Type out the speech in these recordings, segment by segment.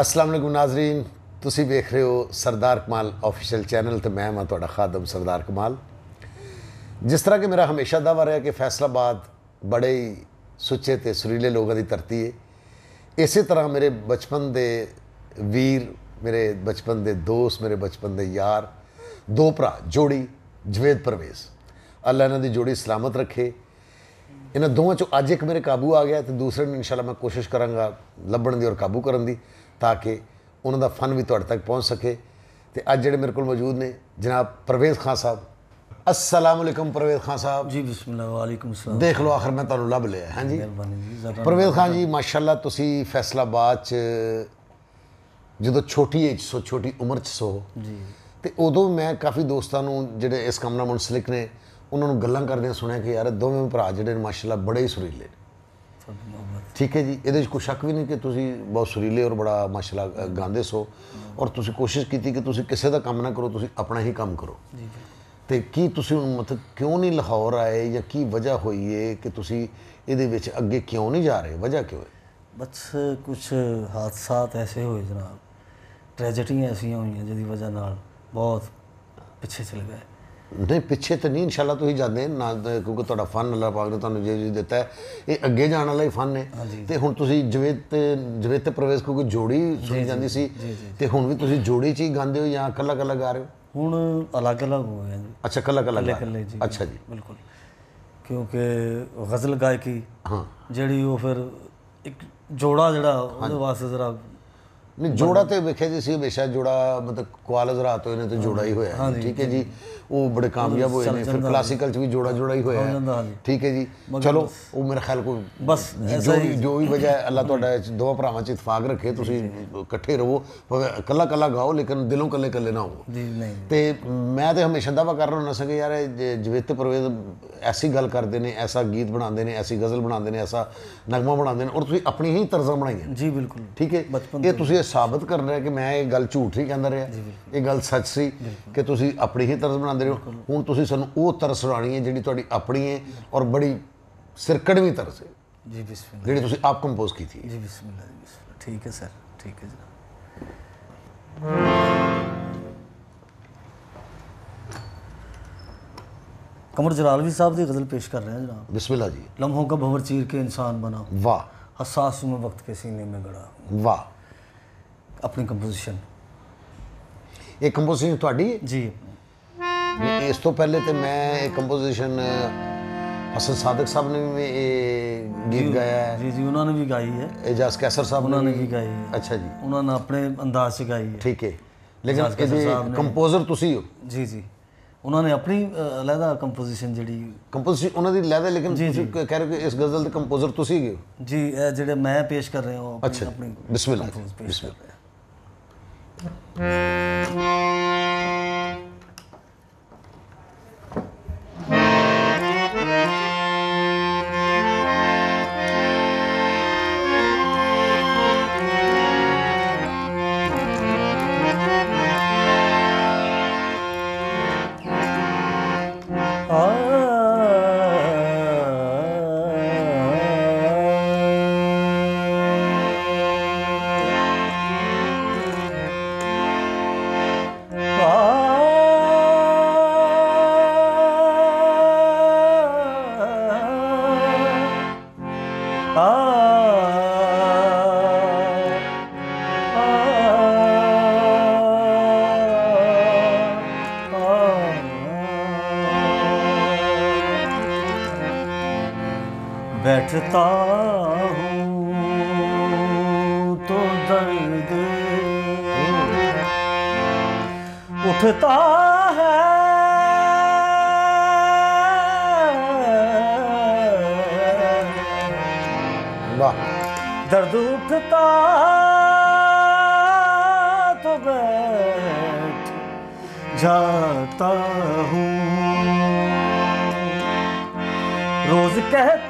ਅਸਲਾਮ ਅਲੈਕੁਮ ਨਾਜ਼ਰੀਨ, ਤੁਸੀਂ ਵੇਖ ਰਹੇ ਹੋ ਸਰਦਾਰ ਕਮਾਲ ਆਫੀਸ਼ੀਅਲ ਚੈਨਲ ਤੇ ਮੈਂ ਹਾਂ ਤੁਹਾਡਾ ਖਾਦਮ ਸਰਦਾਰ ਕਮਾਲ। ਜਿਸ ਤਰ੍ਹਾਂ ਕਿ ਮੇਰਾ ਹਮੇਸ਼ਾ ਦਾਅਵਾ ਰਿਹਾ ਕਿ ਫੈਸਲਾਬਾਦ ਬੜੇ ਹੀ ਸੁੱਚੇ ਤੇ ਸੁਰੀਲੇ ਲੋਕਾਂ ਦੀ ਧਰਤੀ ਹੈ ਇਸੇ ਤਰ੍ਹਾਂ ਮੇਰੇ ਬਚਪਨ ਦੇ ਵੀਰ, ਮੇਰੇ ਬਚਪਨ ਦੇ ਦੋਸਤ, ਮੇਰੇ ਬਚਪਨ ਦੇ ਯਾਰ, ਦੋ ਭਰਾ, ਜੋੜੀ, ਜਵੇਦ ਪਰਵੇਜ਼। ਅੱਲਾ ਇਹਨਾਂ ਦੀ ਜੋੜੀ ਸਲਾਮਤ ਰੱਖੇ। ਇਹਨਾਂ ਦੋਵਾਂ ਚੋਂ ਅੱਜ ਇੱਕ ਮੇਰੇ ਕਾਬੂ ਆ ਗਿਆ ਤੇ ਦੂਸਰੇ ਨੂੰ ਇਨਸ਼ਾਅੱਲਾ ਮੈਂ ਕੋਸ਼ਿਸ਼ ਕਰਾਂਗਾ ਲੱਭਣ ਦੀ ਔਰ ਕਾਬੂ ਕਰਨ ਦੀ। ਤਾਂ ਕਿ ਉਹਨਾਂ ਦਾ ਫਨ ਵੀ ਤੁਹਾਡੇ ਤੱਕ ਪਹੁੰਚ ਸਕੇ। ਤੇ ਅੱਜ ਜਿਹੜੇ ਮੇਰੇ ਕੋਲ ਮੌਜੂਦ ਨੇ ਜਨਾਬ ਪਰਵੇਜ਼ ਖਾਨ ਸਾਹਿਬ। ਅਸਲਾਮ ਅਲੈਕੁਮ ਪਰਵੇਜ਼ ਖਾਨ ਸਾਹਿਬ। ਜੀ ਬਿਸਮਿਲ੍ਲਾ ਵਾਲੇਕੁਮ ਸਲਾਮ। ਦੇਖ ਲਓ ਆਖਰ ਮੈਂ ਤੁਹਾਨੂੰ ਲੱਭ ਲਿਆ ਹਾਂਜੀ ਪਰਵੇਜ਼ ਖਾਨ ਜੀ ਮਾਸ਼ਾਅੱਲਾ ਤੁਸੀਂ ਫੈਸਲਾਬਾਦ ਚ ਜਦੋਂ ਛੋਟੀ ਏਜ ਸੋ ਛੋਟੀ ਉਮਰ ਚ ਸੋ ਜੀ। ਤੇ ਉਦੋਂ ਮੈਂ ਕਾਫੀ ਦੋਸਤਾਂ ਨੂੰ ਜਿਹੜੇ ਇਸ ਕੰਮ ਨਾਲ ਮੁਨਸਲਿਕ ਨੇ ਉਹਨਾਂ ਨੂੰ ਗੱਲਾਂ ਕਰਦਿਆਂ ਸੁਣਿਆ ਕਿ ਯਾਰ ਦੋਵੇਂ ਭਰਾ ਜਿਹੜੇ ਨੇ ਮਾਸ਼ਾਅੱਲਾ ਬੜੇ ਹੀ ਸੁਰੀਲੇ ਨੇ। ਠੀਕ ਹੈ ਜੀ ਇਹਦੇ ਵਿੱਚ ਕੋਈ ਸ਼ੱਕ ਵੀ ਨਹੀਂ ਕਿ ਤੁਸੀਂ ਬਹੁਤ ਸੁਰੀਲੇ ਔਰ ਬੜਾ ਮਾਸ਼ਾਅੱਲਾ ਗਾਉਂਦੇ ਸੋ ਔਰ ਤੁਸੀਂ ਕੋਸ਼ਿਸ਼ ਕੀਤੀ ਕਿ ਤੁਸੀਂ ਕਿਸੇ ਦਾ ਕੰਮ ਨਾ ਕਰੋ ਤੁਸੀਂ ਆਪਣਾ ਹੀ ਕੰਮ ਕਰੋ। ਜੀ ਤੇ ਕੀ ਤੁਸੀਂ ਹੁਣ ਮਤਲਬ ਕਿਉਂ ਨਹੀਂ ਲਾਹੌਰ ਆਏ ਜਾਂ ਕੀ ਵਜ੍ਹਾ ਹੋਈ ਹੈ ਕਿ ਤੁਸੀਂ ਇਹਦੇ ਵਿੱਚ ਅੱਗੇ ਕਿਉਂ ਨਹੀਂ ਜਾ ਰਹੇ? ਵਜ੍ਹਾ ਕਿਉਂ ਹੈ? ਬਸ ਕੁਝ ਹਾਦਸਾਤ ਐਸੇ ਹੋਏ ਜਨਾਬ। ਟ੍ਰੈਜਡੀਆਂ ਐਸੀਆਂ ਹੋਈਆਂ ਜਿਹਦੀ ਵਜ੍ਹਾ ਨਾਲ ਬਹੁਤ ਪਿੱਛੇ ਚਲੇ ਗਏ। ਨਹੀਂ ਪਿੱਛੇ ਤੇ ਨਹੀਂ ਇਨਸ਼ਾਅੱਲਾ ਤੁਸੀਂ ਜਾਂਦੇ ਨਾ ਕਿਉਂਕਿ ਤੁਹਾਡਾ ਫਨ ਅੱਲਾਹ ਪਾਕ ਨੇ ਤੁਹਾਨੂੰ ਜੇ ਜੀ ਦਿੱਤਾ ਹੈ। ਇਹ ਅੱਗੇ ਜਾਣ ਵਾਲਾ ਹੀ ਫਨ ਹੈ ਤੇ ਹੁਣ ਤੁਸੀਂ ਜਵੇਦ ਤੇ ਜਵੇਦ ਤੇ ਪ੍ਰਵੇਸ਼ ਕਿਉਂਕਿ ਜੋੜੀ ਸੁਣੀ ਜਾਂਦੀ ਸੀ। ਤੇ ਹੁਣ ਵੀ ਤੁਸੀਂ ਜੋੜੀ ਚ ਹੀ ਗਾਉਂਦੇ ਹੋ ਜਾਂ ਇਕੱਲਾ ਇਕੱਲਾ ਗਾ ਰਹੇ ਹੋ? ਹੁਣ ਅਲੱਗ-ਅਲੱਗ ਹੋ ਗਏ ਜੀ। ਅੱਛਾ ਇਕੱਲਾ ਇਕੱਲਾ। ਜੀ। ਅੱਛਾ ਜੀ। ਬਿਲਕੁਲ। ਕਿਉਂਕਿ ਗਜ਼ਲ ਗਾਇਕੀ ਹਾਂ। ਜਿਹੜੀ ਉਹ ਫਿਰ ਇੱਕ ਜੋੜਾ ਜਿਹੜਾ ਉਹਦੇ ਵਾਸਤੇ ਜ਼ਰਾ ਨਹੀਂ ਜੋੜਾ ਤੇ ਵੇਖਿਆ ਜੀ ਸੀ ਹਮੇਸ਼ਾ ਜੋੜਾ ਮਤਲਬ ਕੁਆਲਜ਼ ਰਾਤ ਹੋਏ ਨੇ ਤੇ ਜੋੜਾ ਹੀ ਹੋਇਆ। ਠੀਕ ਹੈ ਜੀ। ਉਹ ਬੜੇ ਕਾਮਯਾਬ ਹੋਏ ਨੇ। ਫਿਰ ਕਲਾਸੀਕਲ ਚ ਵੀ ਜੋੜਾ ਜੋੜਾ ਹੀ ਹੋਇਆ। ਹੈ। ਠੀਕ ਹੈ ਜੀ। ਚਲੋ ਉਹ ਮੇਰੇ ਖਿਆਲ ਕੋਈ ਬਸ ਜੋ ਵੀ ਜੋ ਵੀ ਵਜ੍ਹਾ ਹੈ ਅੱਲਾਹ ਤੁਹਾਡਾ ਦੋਵਾਂ ਭਰਾਵਾਂ ਚ ਇਤਫਾਕ ਰੱਖੇ ਤੁਸੀਂ ਇਕੱਠੇ ਰਹੋ। ਭਾਵੇਂ ਇਕੱਲਾ ਇਕੱਲਾ ਗਾਓ ਲੇਕਿਨ ਦਿਲੋਂ ਇਕੱਲੇ ਇਕੱਲੇ ਨਾ ਹੋ ਜੀ ਨਹੀਂ। ਤੇ ਮੈਂ ਤੇ ਹਮੇਸ਼ਾ ਦਾਵਾ ਕਰ ਰਿਹਾ ਹੁੰਦਾ ਸੀ ਕਿ ਯਾਰ ਇਹ ਜ- ਜਵੇਦ ਪਰਵੇਜ਼ ਐਸੀ ਗੱਲ ਕਰਦੇ ਨੇ ਐਸਾ ਗੀਤ ਬਣਾਉਂਦੇ ਨੇ ਐਸੀ ਗਜ਼ਲ ਬਣਾਉਂਦੇ ਨੇ ਐਸਾ ਨਗਮਾ ਬਣਾਉਂਦੇ ਨੇ ਔਰ ਤੁਸੀਂ ਆਪਣੀ ਹੀ ਤਰਜ਼ਾਂ ਬਣਾਈਆਂ। ਜੀ ਬਿਲਕੁਲ। ਠੀਕ ਹੈ? ਇਹ ਤੁਸੀਂ ਇਹ ਸਾਬਤ ਕਰ ਰਹੇ ਕਿ ਮੈਂ ਇਹ ਗੱਲ ਝੂਠ ਨਹੀਂ ਕਹਿੰਦਾ ਰਿਹਾ। ਇਹ ਗੱਲ ਸੱਚ ਸੀ ਕਿ ਤੁਸੀਂ ਆਪਣੀ ਹੀ ਤਰਜ਼ ਬਣਾਉਂਦੇ ਰਹੋ ਹੁਣ ਤੁਸੀਂ ਸਾਨੂੰ ਉਹ ਤਰਜ਼ ਸੁਣਾਣੀ ਹੈ ਜਿਹੜੀ ਤੁਹਾਡੀ ਆਪਣੀ ਹੈ ਔਰ ਬੜੀ ਸਿਰਕੜਵੀਂ ਤਰਜ਼ ਹੈ ਜੀ ਬਿਸਮਿਲ੍ਲਾ ਜਿਹੜੀ ਤੁਸੀਂ ਆਪ ਕੰਪੋਜ਼ ਕੀਤੀ ਹੈ ਜੀ ਬਿਸਮਿਲ੍ਲਾ ਜੀ ਬਿਸਮਿਲ੍ਲਾ ਠੀਕ ਹੈ ਸਰ ਠੀਕ ਹੈ ਜਨਾਬ कमर जलालवी साहब की गज़ल पेश कर रहे हैं जनाब ਬਿਸਮਿਲ੍ਲਾ ਜੀ लम्हों का भंवर चीर के इंसान बना हूं। ਵਾਹ हसास में वक्त के सीने में गड़ा हूं। ਵਾਹ अपनी कंपोजिशन ਇਹ ਕੰਪੋਜੀਸ਼ਨ ਤੁਹਾਡੀ ਹੈ जी ਨਹੀਂ, ਇਸ ਤੋਂ ਪਹਿਲੇ ਤੇ ਮੈਂ ਇਹ ਕੰਪੋਜੀਸ਼ਨ ਹਸਨ ਸਾਦਕ ਸਾਹਿਬ ਨੇ ਵੀ ਇਹ ਗੀਤ ਗਾਇਆ ਹੈ। ਜੀ ਜੀ ਉਹਨਾਂ ਨੇ ਵੀ ਗਾਈ ਹੈ। ਇਜਾਜ਼ ਕੈਸਰ ਸਾਹਿਬ ਨੇ ਵੀ ਗਾਈ ਹੈ। ਅੱਛਾ ਜੀ। ਉਹਨਾਂ ਨੇ ਆਪਣੇ ਅੰਦਾਜ਼ 'ਚ ਗਾਈ ਹੈ। ਠੀਕ ਹੈ। ਲੇਕਿਨ ਇਹਦੇ ਕੰਪੋਜ਼ਰ ਤੁਸੀਂ ਹੋ? ਜੀ ਜੀ। ਉਹਨਾਂ ਨੇ ਆਪਣੀ ਅਲੱਗਾ ਕੰਪੋਜੀਸ਼ਨ ਜਿਹੜੀ ਕੰਪੋਜੀਸ਼ਨ ਉਹਨਾਂ ਦੀ ਅਲੱਗਾ ਲੇਕਿਨ ਤੁਸੀਂ ਕਹਿ ਰਹੇ ਹੋ ਇਸ ਗਜ਼ਲ ਦੇ ਕੰਪੋਜ਼ਰ ਤੁਸੀਂ ਗਏ ਹੋ? ਜੀ ਇਹ ਜਿਹੜੇ ਮੈਂ ਪੇਸ਼ ਕਰ ਰਿਹਾ ਹਾਂ ਆਪਣੀ ਆਪਣੀ ਬਿਸਮਿਲ੍ਲਾ उठता है। दर्द उठता तो बैठ जाता हूँ। रोज कहता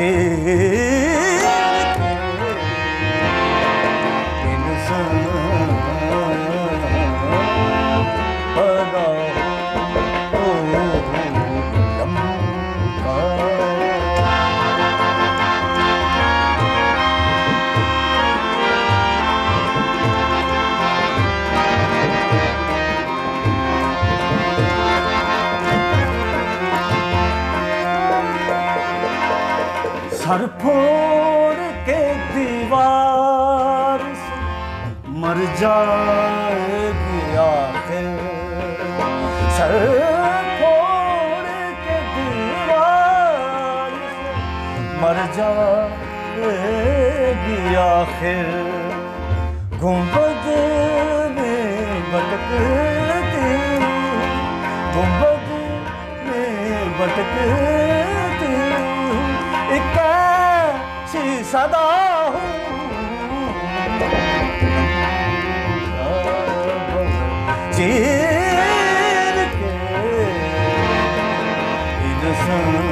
हूँ सर फोड़ के दीवार से मर जाएगी आखिर सर फोड़ के दीवार से मर जाएगी आखिर गुंबद में भटकती गुंबद में भटकती एक ऐसी सदा हूँ चीर के शायद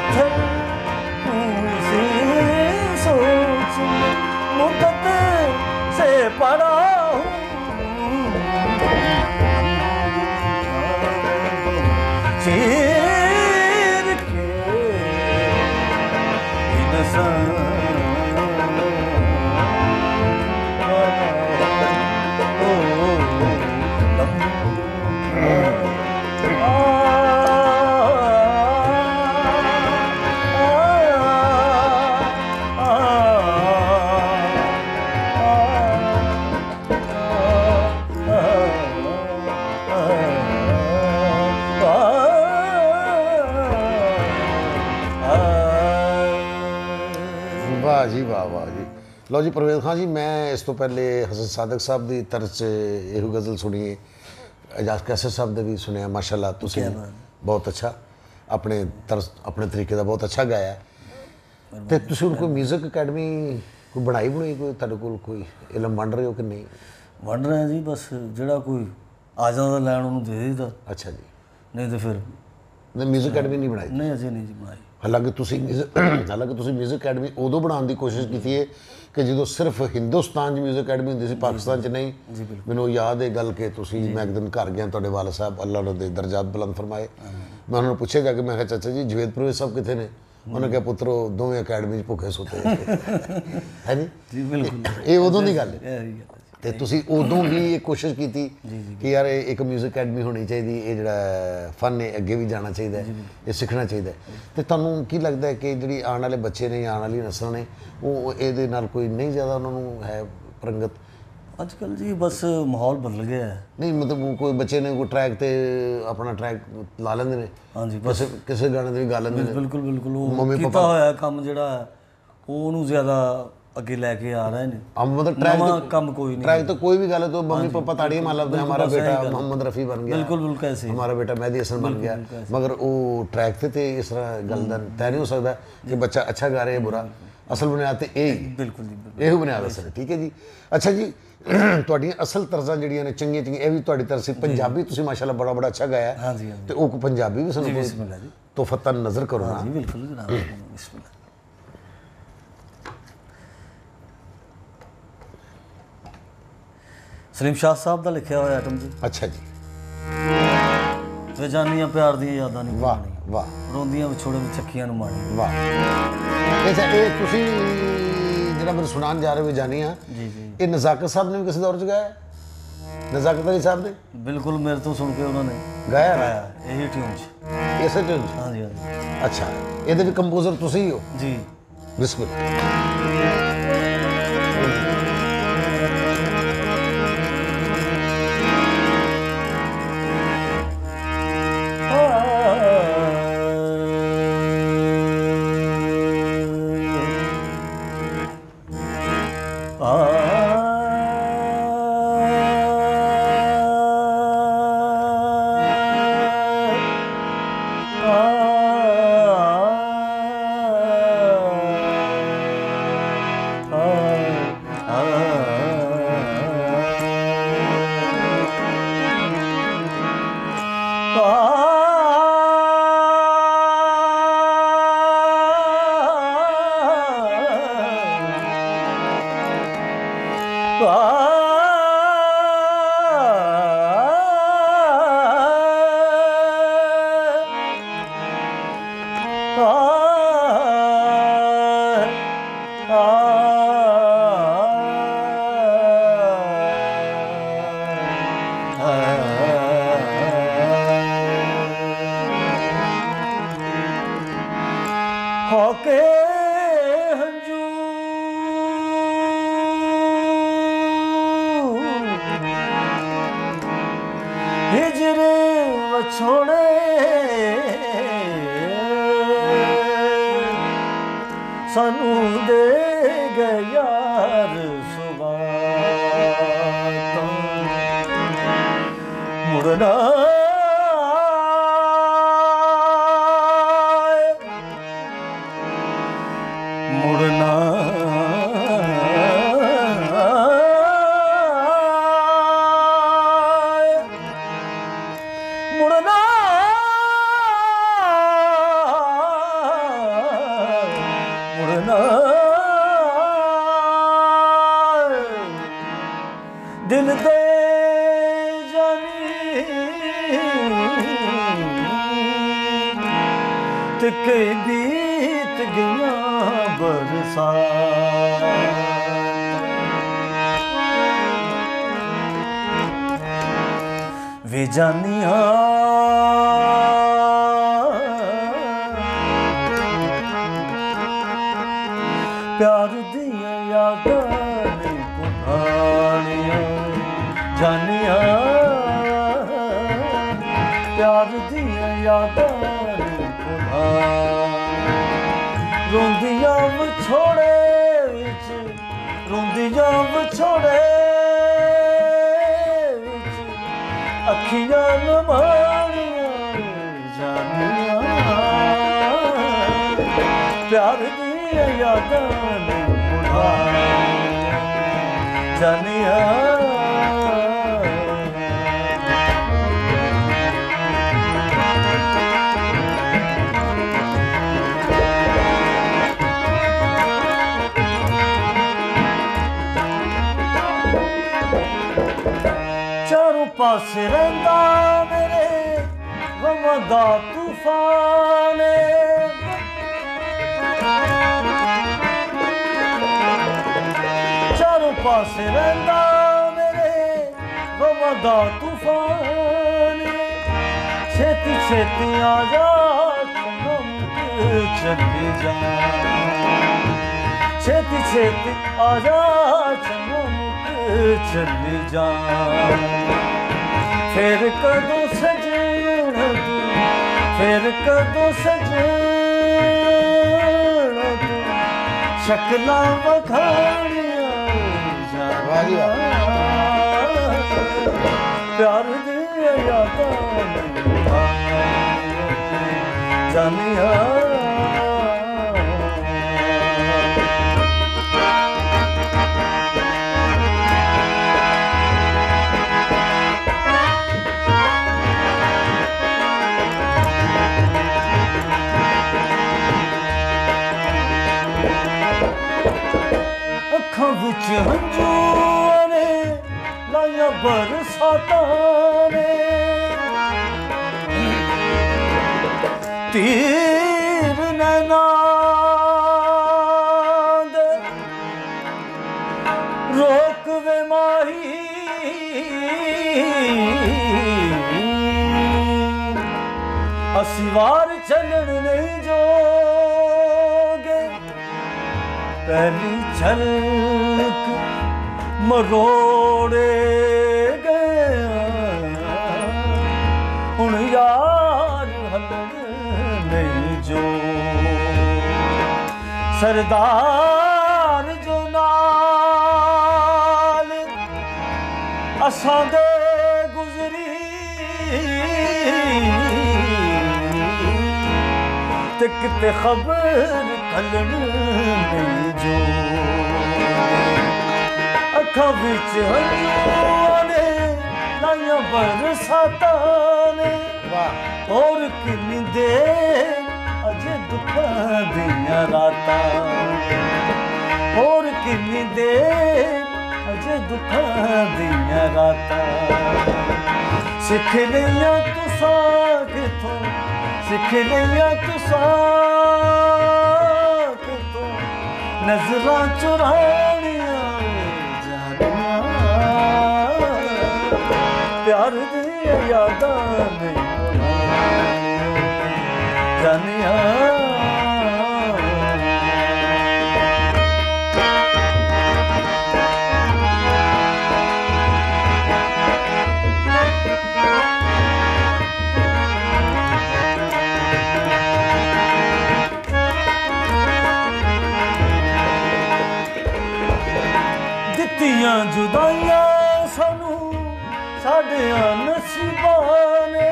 take ਲਓ ਜੀ ਪ੍ਰਵੇਦ ਖਾਨ ਜੀ ਮੈਂ ਇਸ ਤੋਂ ਪਹਿਲੇ ਹਸਨ ਸਾਦਕ ਸਾਹਿਬ ਦੀ ਤਰਜ਼ 'ਚ ਇਹੋ ਗਜ਼ਲ ਸੁਣੀ ਹੈ ਅਜਾਜ਼ ਕੈਸਰ ਸਾਹਿਬ ਦੇ ਵੀ ਸੁਣਿਆ ਮਾਸ਼ਾਅੱਲਾ ਤੁਸੀਂ ਬਹੁਤ ਅੱਛਾ ਆਪਣੇ ਤਰਜ਼ ਆਪਣੇ ਤਰੀਕੇ ਦਾ ਬਹੁਤ ਅੱਛਾ ਗਾਇਆ ਹੈ। ਤੇ ਤੁਸੀਂ ਹੁਣ ਕੋਈ 뮤직 ਅਕੈਡਮੀ ਕੋਈ ਬਣਾਈ ਬਣਾਈ ਕੋਈ ਤੁਹਾਡੇ ਕੋਲ ਕੋਈ ਇਲਮ ਵੰਡ ਰਹੇ ਹੋ ਕਿ ਨਹੀਂ ਵੰਡ ਰਹੇ ਹਾਂ ਜੀ ਬਸ ਜਿਹੜਾ ਕੋਈ ਆ ਜਾਂਦਾ ਲੈਣ ਉਹਨੂੰ ਦੇ ਦੇਈਦਾ ਅੱਛਾ ਜੀ ਨਹੀਂ ਤੇ ਫਿਰ ਨਹੀਂ 뮤직 ਅਕੈਡਮੀ ਨਹੀਂ ਬਣਾਈ ਨਹੀਂ ਅਜੇ ਨਹੀਂ ਜੀ ਬਣਾਈ ਹਾਲਾਂਕਿ ਤੁਸੀਂ music- ਹਾਲਾਂਕਿ ਤੁਸੀਂ 뮤직 ਅਕੈਡਮੀ ਉਦੋਂ ਬਣਾਉਣ ਦੀ ਕੋਸ਼ਿਸ਼ ਕੀਤੀ ਹੈ ਕਿ ਜਦੋਂ ਸਿਰਫ ਹਿੰਦੁਸਤਾਨ 'ਚ 뮤직 ਅਕੈਡਮੀ ਹੁੰਦੀ ਸੀ ਪਾਕਿਸਤਾਨ 'ਚ ਨਹੀਂ ਮੈਨੂੰ ਯਾਦ ਹੈ ਗੱਲ ਕਿ ਤੁਸੀਂ ਮੈਂ ਇੱਕ ਦਿਨ ਘਰ ਗਿਆ ਤੁਹਾਡੇ ਵਾਲਾ ਸਾਹਿਬ ਅੱਲਾਹ ਉਹਨਾਂ ਦੇ ਦਰਜਾਤ ਬੁਲੰਦ ਫਰਮਾਏ। ਮੈਂ ਉਹਨਾਂ ਨੂੰ ਪੁੱਛਿਆ ਜਾ ਕੇ ਮੈਂ ਕਿਹਾ ਚਾਚਾ ਜੀ ਜਵੇਦ ਪ੍ਰਵੇਸ਼ ਸਾਹਿਬ ਕਿੱਥੇ ਨੇ? ਉਹਨੇ ਕਿਹਾ ਪੁੱਤਰੋ ਦੋਵੇਂ ਅਕੈਡਮੀ 'ਚ ਭੁੱਖੇ ਸੁੱਤੇ ਹੈ ਨਹੀਂ ਜੀ ਬਿਲਕੁਲ। ਇਹ ਉਦੋਂ ਦੀ ਗੱਲ ਹੈ। ਤੇ ਤੁਸੀਂ ਉਦੋਂ ਵੀ ਇਹ ਕੋਸ਼ਿਸ਼ ਕੀਤੀ ਕਿ ਯਾਰ ਇਹ ਇੱਕ 뮤직 ਅਕੈਡਮੀ ਹੋਣੀ ਚਾਹੀਦੀ ਇਹ ਜਿਹੜਾ ਫਨ ਹੈ ਅੱਗੇ ਵੀ ਜਾਣਾ ਚਾਹੀਦਾ ਇਹ ਸਿੱਖਣਾ ਚਾਹੀਦਾ ਤੇ ਤੁਹਾਨੂੰ ਕੀ ਲੱਗਦਾ ਹੈ ਕਿ ਜਿਹੜੀ ਆਉਣ ਵਾਲੇ ਬੱਚੇ ਨੇ ਆਉਣ ਵਾਲੀ ਨਸਲ ਨੇ ਉਹ ਇਹਦੇ ਨਾਲ ਕੋਈ ਨਹੀਂ ਜ਼ਿਆਦਾ ਉਹਨਾਂ ਨੂੰ ਹੈ ਪ੍ਰੰਗਤ ਅੱਜ ਕੱਲ ਜੀ ਬਸ ਮਾਹੌਲ ਬਦਲ ਗਿਆ ਹੈ। ਨਹੀਂ ਮਤਲਬ ਕੋਈ ਬੱਚੇ ਨੇ ਕੋਈ ਟਰੈਕ ਤੇ ਆਪਣਾ ਟਰੈਕ ਲਾ ਲੈਂਦੇ ਨੇ? ਹਾਂਜੀ ਕਿਸੇ ਕਿਸੇ ਗਾਣੇ ਦੇ ਵੀ ਗਾ ਲੈਂਦੇ ਨੇ? ਬਿਲਕੁਲ ਬਿਲਕੁਲ। ਉਹ ਮੰਮੀ ਕੀਤਾ ਹੋਇਆ ਕੰਮ ਜਿਹੜਾ ਉਹ ਉਹਨੂੰ ਜ਼ਿਆਦਾ ਅੱਗੇ ਲੈ ਕੇ ਆ ਰਹੇ ਨੇ ਆ ਮਤਲਬ ਟਰੈਕ ਨਵਾਂ ਕੰਮ ਕੋਈ ਨਹੀਂ ट्रैक तो कोई भी गलत हो मम्मी पापा ताड़ियां मार लेते हैं हमारा बेटा मोहम्मद रफ़ी बन गया ਬਿਲਕੁਲ ਬਿਲਕੁਲ ਐਸੇ हमारा बेटा मेहदी हसन बन गया मगर वो ट्रैक ਤੇ ਤੇ ਇਸ ਤਰ੍ਹਾਂ ਗੱਲ ਦਾ ਤੈਅ ਨਹੀਂ ਹੋ ਸਕਦਾ ਕਿ ਬੱਚਾ ਅੱਛਾ ਗਾ ਰਿਹਾ ਹੈ ਬੁਰਾ ਅਸਲ ਬੁਨਿਆਦ ਤੇ ਇਹ ਹੀ ਬਿਲਕੁਲ ਜੀ ਬਿਲਕੁਲ ਇਹੋ ਬੁਨਿਆਦ ਅਸਲ ਹੈ, ਠੀਕ ਹੈ ਜੀ ਅੱਛਾ ਜੀ ਤੁਹਾਡੀਆਂ ਅਸਲ ਤਰਜ਼ਾਂ ਜਿਹੜੀਆਂ ਨੇ ਚੰਗੀਆਂ ਚੰਗੀਆਂ ਇਹ ਵੀ ਤੁਹਾਡੀ ਤਰਫ ਸੀ ਪੰਜਾਬੀ ਤੁਸੀਂ ਮਾਸ਼ਾਅੱਲਾ ਬੜਾ ਬੜਾ ਅੱਛਾ ਗਾਇਆ ਹੈ। ਹਾਂਜੀ ਹਾਂਜੀ ਤੇ ਉਹ ਕੋਈ ਪੰਜਾਬੀ ਵੀ ਸਾਨੂੰ ਕੋਈ ਬਿਸਮਿਲ੍ਲਾ ਜੀ ਤੋਹਫਤਨ ਨਜ਼ਰ ਕਰੋ ਨਾ ਜੀ ਬਿਲਕੁਲ ਜਨਾਬ ਬਿਸਮਿਲ੍ਲਾ ਸਲੀਮ ਸ਼ਾਹ ਸਾਹਿਬ ਦਾ ਲਿਖਿਆ ਹੋਇਆ ਆਟਮ ਜੀ। ਅੱਛਾ ਜੀ। ਵੇ ਜਾਨੀਆਂ ਪਿਆਰ ਦੀਆਂ ਯਾਦਾਂ ਨਹੀਂ ਵਾਹ। ਵਾਹ। ਰੋਂਦੀਆਂ ਵਿਛੋੜੇ ਵਿੱਚ ਚੱਕੀਆਂ ਨੂੰ ਮਾਣੀ ਵਾਹ। ਇਹ ਤੁਸੀਂ ਜਿਹੜਾ ਮੈਨੂੰ ਸੁਣਾਉਣ ਜਾ ਰਹੇ ਹੋ ਜਾਨੀਆਂ ਜੀ ਜੀ। ਇਹ ਨਜ਼ਾਕਤ ਸਾਹਿਬ ਨੇ ਵੀ ਕਿਸੇ ਦੌਰ ਚ ਗਾਇਆ? ਨਜ਼ਾਕਤ ਅਲੀ ਸਾਹਿਬ ਨੇ? ਬਿਲਕੁਲ ਮੇਰੇ ਤੋਂ ਸੁਣ ਕੇ ਉਹਨਾਂ ਨੇ ਗਾਇਆ? ਹੈ? ਗਾਇਆ। ਇਹੀ ਟਿਊਨ ਚ। ਇਸੇ ਟਿਊਨ ਚ? ਹਾਂਜੀ ਹਾਂਜੀ। ਅੱਛਾ। ਇਹਦੇ ਵੀ ਕੰਪੋਜ਼ਰ ਤੁਸੀਂ ਹੀ ਹੋ? ਜੀ। ਬਿਸਮਿਲ੍ਲਾ হকে ਦੀਆਂ ਯਾਦਾਂ ਨੇ ਪੁਰਾਣੀਆਂ ਪਿਆਰ ਦੀਆਂ ਯਾਦਾਂ ਨੇ ਰੋਂਦੀਆਂ ਵਿਛੋੜੇ ਵਿੱਚ, ਰੋਂਦੀਆਂ ਵਿਛੋੜੇ ਵਿੱਚ। ਅੱਖੀਆਂ ਨਮਾਣੀਆਂ ਜਾਨੀਆਂ ਪਿਆਰ ਦੀਆਂ ਯਾਦਾਂ ਨੇ ਪੁਰਾਣੀਆਂ ਪਾਸੇ ਰਹਿੰਦਾ ਮੇਰੇ ਗਮਾਂ ਦਾ ਤੂਫਾਨ। ਚਾਰੋਂ ਪਾਸੇ ਰਹਿੰਦਾ ਮੇਰੇ ਗਮਾਂ ਦਾ ਤੂਫਾਨ ਛੇਤੀ ਛੇਤੀ ਆ ਜਾ ਚੰਗਮ ਚੱਲੀ ਜਾ ਛੇਤੀ ਛੇਤੀ ਆ ਜਾ ਚੰਗਮ ਚੱਲੀ ਜਾ ਫਿਰ ਕਦੋਂ ਸਜਣ ਤੂੰ ਫਿਰ ਕਦੋਂ ਸਜਣ ਪਿਆਰ ਦੀਆਂ ਯਾਦਾਂ ਜਾਨੀਆਂ ਅੱਖਾਂ ਵਿੱਚ ਹੰਝੂਆਂ ਨੇ ਲਾਇਆ ਬਰਸਾਤਾਂ ਨੇ। ਤੀਰ ਨੈਣਾ ਦੇ ਰੋਕ ਵੇ ਮਾਹੀ। ਅਸੀਂ ਵਾਰ ਚੱਲਣ ਨਹੀਂ ਜੋਗੇ, ਪਹਿਲੀ ਝਲਕ مروڙي ان يار جو سردار جو نال اسان تي گذري ڪٿي خبر ڀلي جو ਅੱਖਾਂ ਵਿੱਚ ਹੰਝੂਆਂ ਨੇ ਲਾਈਆਂ ਬਰਸਾਤਾਂ ਨੇ। ਵਾਹ। ਔਰ ਕਿੰਨੀ ਦੇਰ ਅਜੇ ਦੁੱਖਾਂ ਦੀਆਂ ਰਾਤਾਂ। ਔਰ ਕਿੰਨੀ ਦੇਰ ਅਜੇ ਦੁੱਖਾਂ ਦੀਆਂ ਰਾਤਾਂ। ਸਿੱਖ ਲਈਆਂ ਤੁਸਾਂ ਕਿਥੋਂ ਸਿੱਖ ਲਈਆਂ ਤੁਸਾਂ ਕਿਥੋਂ? ਨਜ਼ਰਾਂ ਚੁਰਾਣੀਆਂ ਯਾਦਾਂ ਨਹੀਂ ਜਾਨੀਆਂ जुदाई ਨਸੀਬਾਂ ਨੇ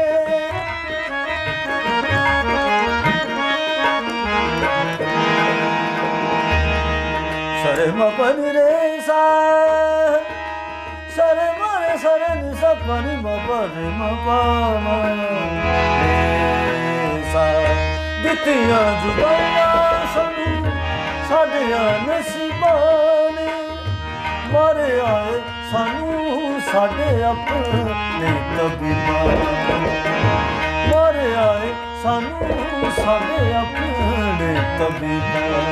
ਸਰੇ ਮਪਨ ਰੇ ਸਾ ਸਰੇ ਮਰੇ ਸਰੇ ਨੀ ਸਪਨ ਮਪਨ ਮਪਾ ਸਾ ਦਿੱਤੀਆਂ ਜੁਦਾਈਆਂ ਸਾਨੂੰ ਸਾਡਿਆਂ ਨਸੀਬਾਂ ਨੇ ਮਾਰੇ ਆਏ ਸਾਨੂੰ ਸਾਡੇ ਆਪਣੇ ਤਬੀਬਾਂ ਮਾਰੇ ਆਏ ਸਾਨੂੰ ਸਾਡੇ ਆਪਣੇ ਤਬੀਬਾਂ